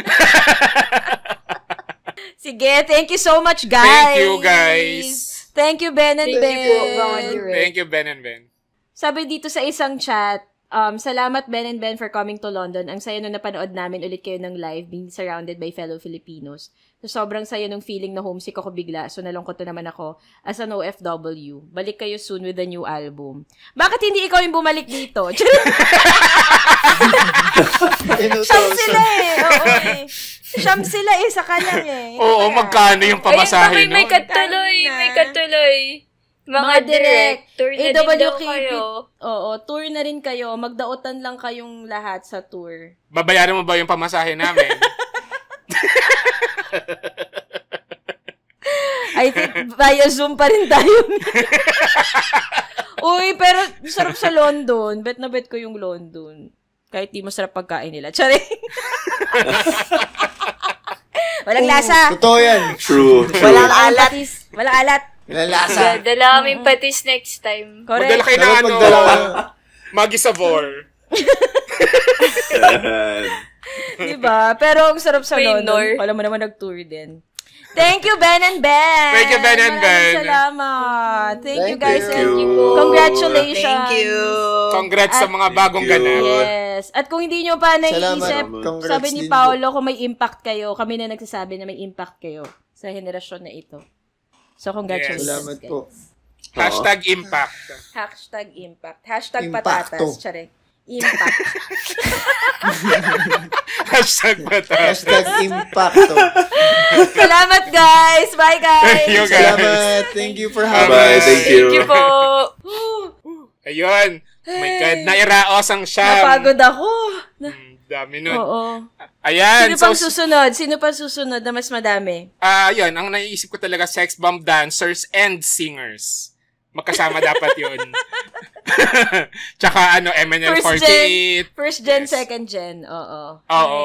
Sige, thank you so much, guys. Thank you, guys. Thank you, Ben and Thank Ben. you po. Thank you, Ben and Ben. Sabi dito sa isang chat, Um, salamat Ben and Ben for coming to London. Ang saya nung napanood namin ulit kayo ng live, being surrounded by fellow Filipinos. So, sobrang saya nung feeling na homesick ako bigla. So, nalungkot na naman ako as an OFW. Balik kayo soon with a new album. Bakit hindi ikaw yung bumalik dito? [laughs] Siyam sila eh. Oo eh. Siyam sila eh. Sa kalang eh. [laughs] Oo, magkano yung pamasahe Ayun, may, may katuloy, may katuloy. Mga, Mga direct, director na din daw AWKP. kayo. Oo, tour na rin kayo. Magdaotan lang kayong lahat sa tour. Babayaran mo ba yung pamasahe namin? [laughs] I think via Zoom pa rin tayo. [laughs] Uy, pero sarap sa London. Bet na bet ko yung London. Kahit di masarap pagkain nila. Tsari. [laughs] Walang lasa. Totoo yan. True. Walang alat. Walang alat. Walang lasa. Dala kaming patis next time. Magdala Correct. kayo ng Dapat ano, magdala ka. [laughs] Savor. [laughs] diba? Pero ang sarap sa May London. nor. Wala mo naman nag-tour din. Thank you, Ben and Ben! Thank you, Ben and Maraming Ben. Salamat. Thank, you, Thank guys. you. and Thank you. Congratulations. Thank you. Congrats sa mga bagong ganap. Yes. At kung hindi nyo pa naiisip. Congrats sabi ni Paolo, kung may impact kayo, kami na nagsasabi na may impact kayo sa henerasyon na ito. So, congratulations. Salamat guys. po. Hashtag impact. Hashtag impact. Hashtag Impacto. patatas. Tsare. Impact. [laughs] Hashtag batas. Hashtag impacto. Salamat, guys. Bye, guys. Thank you, guys. Salamat. Thank you for having Bye-bye. us. Thank you. Thank you po. Ayun. Oh my God, nairaos ang siyam. Napagod ako. Hmm, dami nun. Oo. Ayan. Sino So, pang susunod? Sino pang susunod na mas madami? ah, yun. Ang naiisip ko talaga, sex bomb dancers and singers. Magkasama dapat yun. [laughs] [laughs] Tsaka ano, First MNL48. gen, first gen, Yes. second gen. Oo. Oo.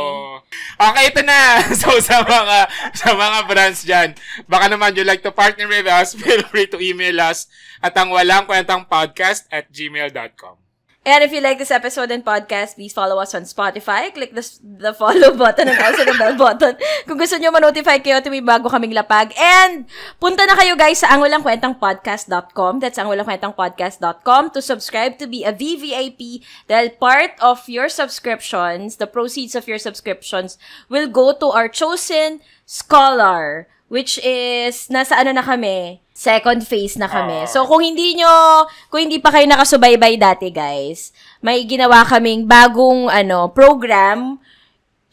Okay, ito na. [laughs] So, sa mga, sa mga brands dyan, baka naman you like to partner with us, [laughs] feel free to email us at ang walang kwentang podcast at gmail.com. And if you like this episode and podcast, please follow us on Spotify. Click the, the follow [laughs] button and also the bell button kung gusto nyo ma-notify kayo tuwing bago kaming lapag. And punta na kayo guys sa angwalangkwentangpodcast.com. That's angwalangkwentangpodcast.com to subscribe to be a VVIP dahil part of your subscriptions, the proceeds of your subscriptions will go to our chosen scholar which is nasa ano na kami, second phase na kami. So kung hindi nyo, kung hindi pa kayo nakasubaybay dati guys, may ginawa kaming bagong ano program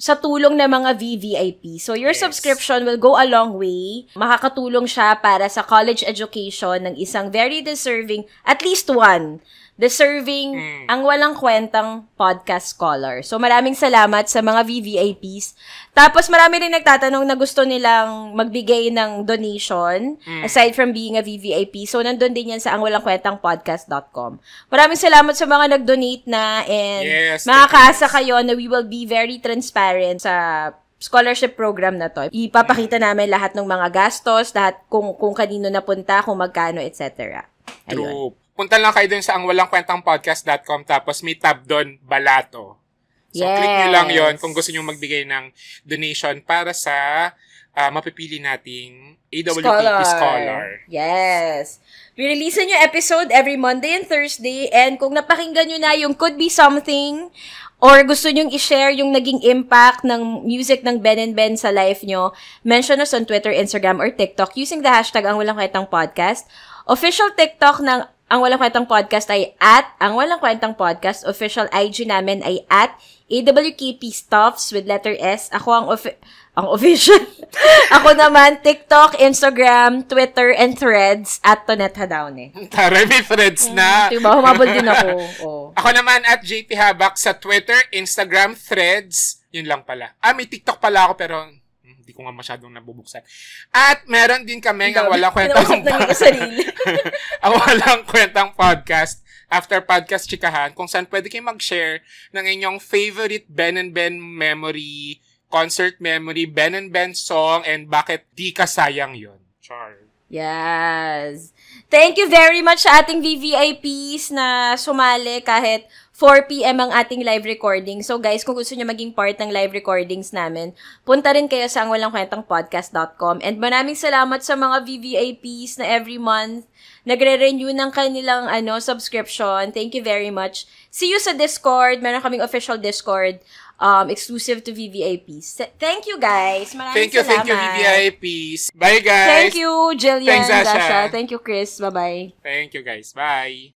sa tulong ng mga VVIP. So, your Yes. subscription will go a long way. Makakatulong siya para sa college education ng isang very deserving, at least one, deserving Mm. ang walang kwentang podcast scholar. So, maraming salamat sa mga VVIPs. Tapos, marami rin nagtatanong na gusto nilang magbigay ng donation Mm. aside from being a VVIP. So, nandun din yan sa angwalangkwentangpodcast.com. Maraming salamat sa mga nag-donate na and Yes, makakaasa kayo na we will be very transparent sa scholarship program na to. Ipapakita namin lahat ng mga gastos, lahat kung, kung kanino napunta, kung magkano, etc. Ayun. True. Punta lang kayo dun sa ang walang kwentang podcast.com tapos may tab doon, balato. So, click nyo lang yon kung gusto nyo magbigay ng donation para sa ah, mapipili nating AWPP Scholar. Yes. We release a new episode every Monday and Thursday and kung napakinggan nyo na yung Could Be Something or gusto nyong i-share yung naging impact ng music ng Ben and Ben sa life nyo, mention us on Twitter, Instagram, or TikTok using the hashtag ang walang kwentang podcast. Official TikTok ng ang Walang Kwentang Podcast ay at Ang Walang Kwentang Podcast. Official IG namin ay at AWKP Stuffs with letter S. Ako ang offi- ang official. [laughs] Ako naman, TikTok, Instagram, Twitter, and Threads at Tonet Hadaone. [laughs] Tara, may threads na. Diba? Humabol din ako. [laughs] Oh. Ako naman at JP Habak sa Twitter, Instagram, Threads. Yun lang pala. Ah, may TikTok pala ako pero ko nga masyadong nabubuksan. At meron din kami ang walang kwentang [laughs] ang walang kwentang podcast after podcast chikahan kung saan pwede kayo mag-share ng inyong favorite Ben and Ben memory, concert memory, Ben and Ben song, and bakit di ka sayang yun. Char. Yes. Thank you very much sa ating VVIPs na sumali kahit 4 p.m. ang ating live recording. So guys, kung gusto niyo maging part ng live recordings namin, punta rin kayo sa ang walang kwentang podcast.com. And maraming salamat sa mga VVIPs na every month nagre-renew ng kanilang ano subscription. Thank you very much. See you sa Discord. Meron kaming official Discord um, exclusive to VVIPs. Th- Thank you guys. Maraming Thank you, salamat. thank you, VVIPs. Bye, guys. Thank you, Jillian, Thanks, Asha. Dasha. Thank you, Chris. Bye-bye. Thank you, guys. Bye.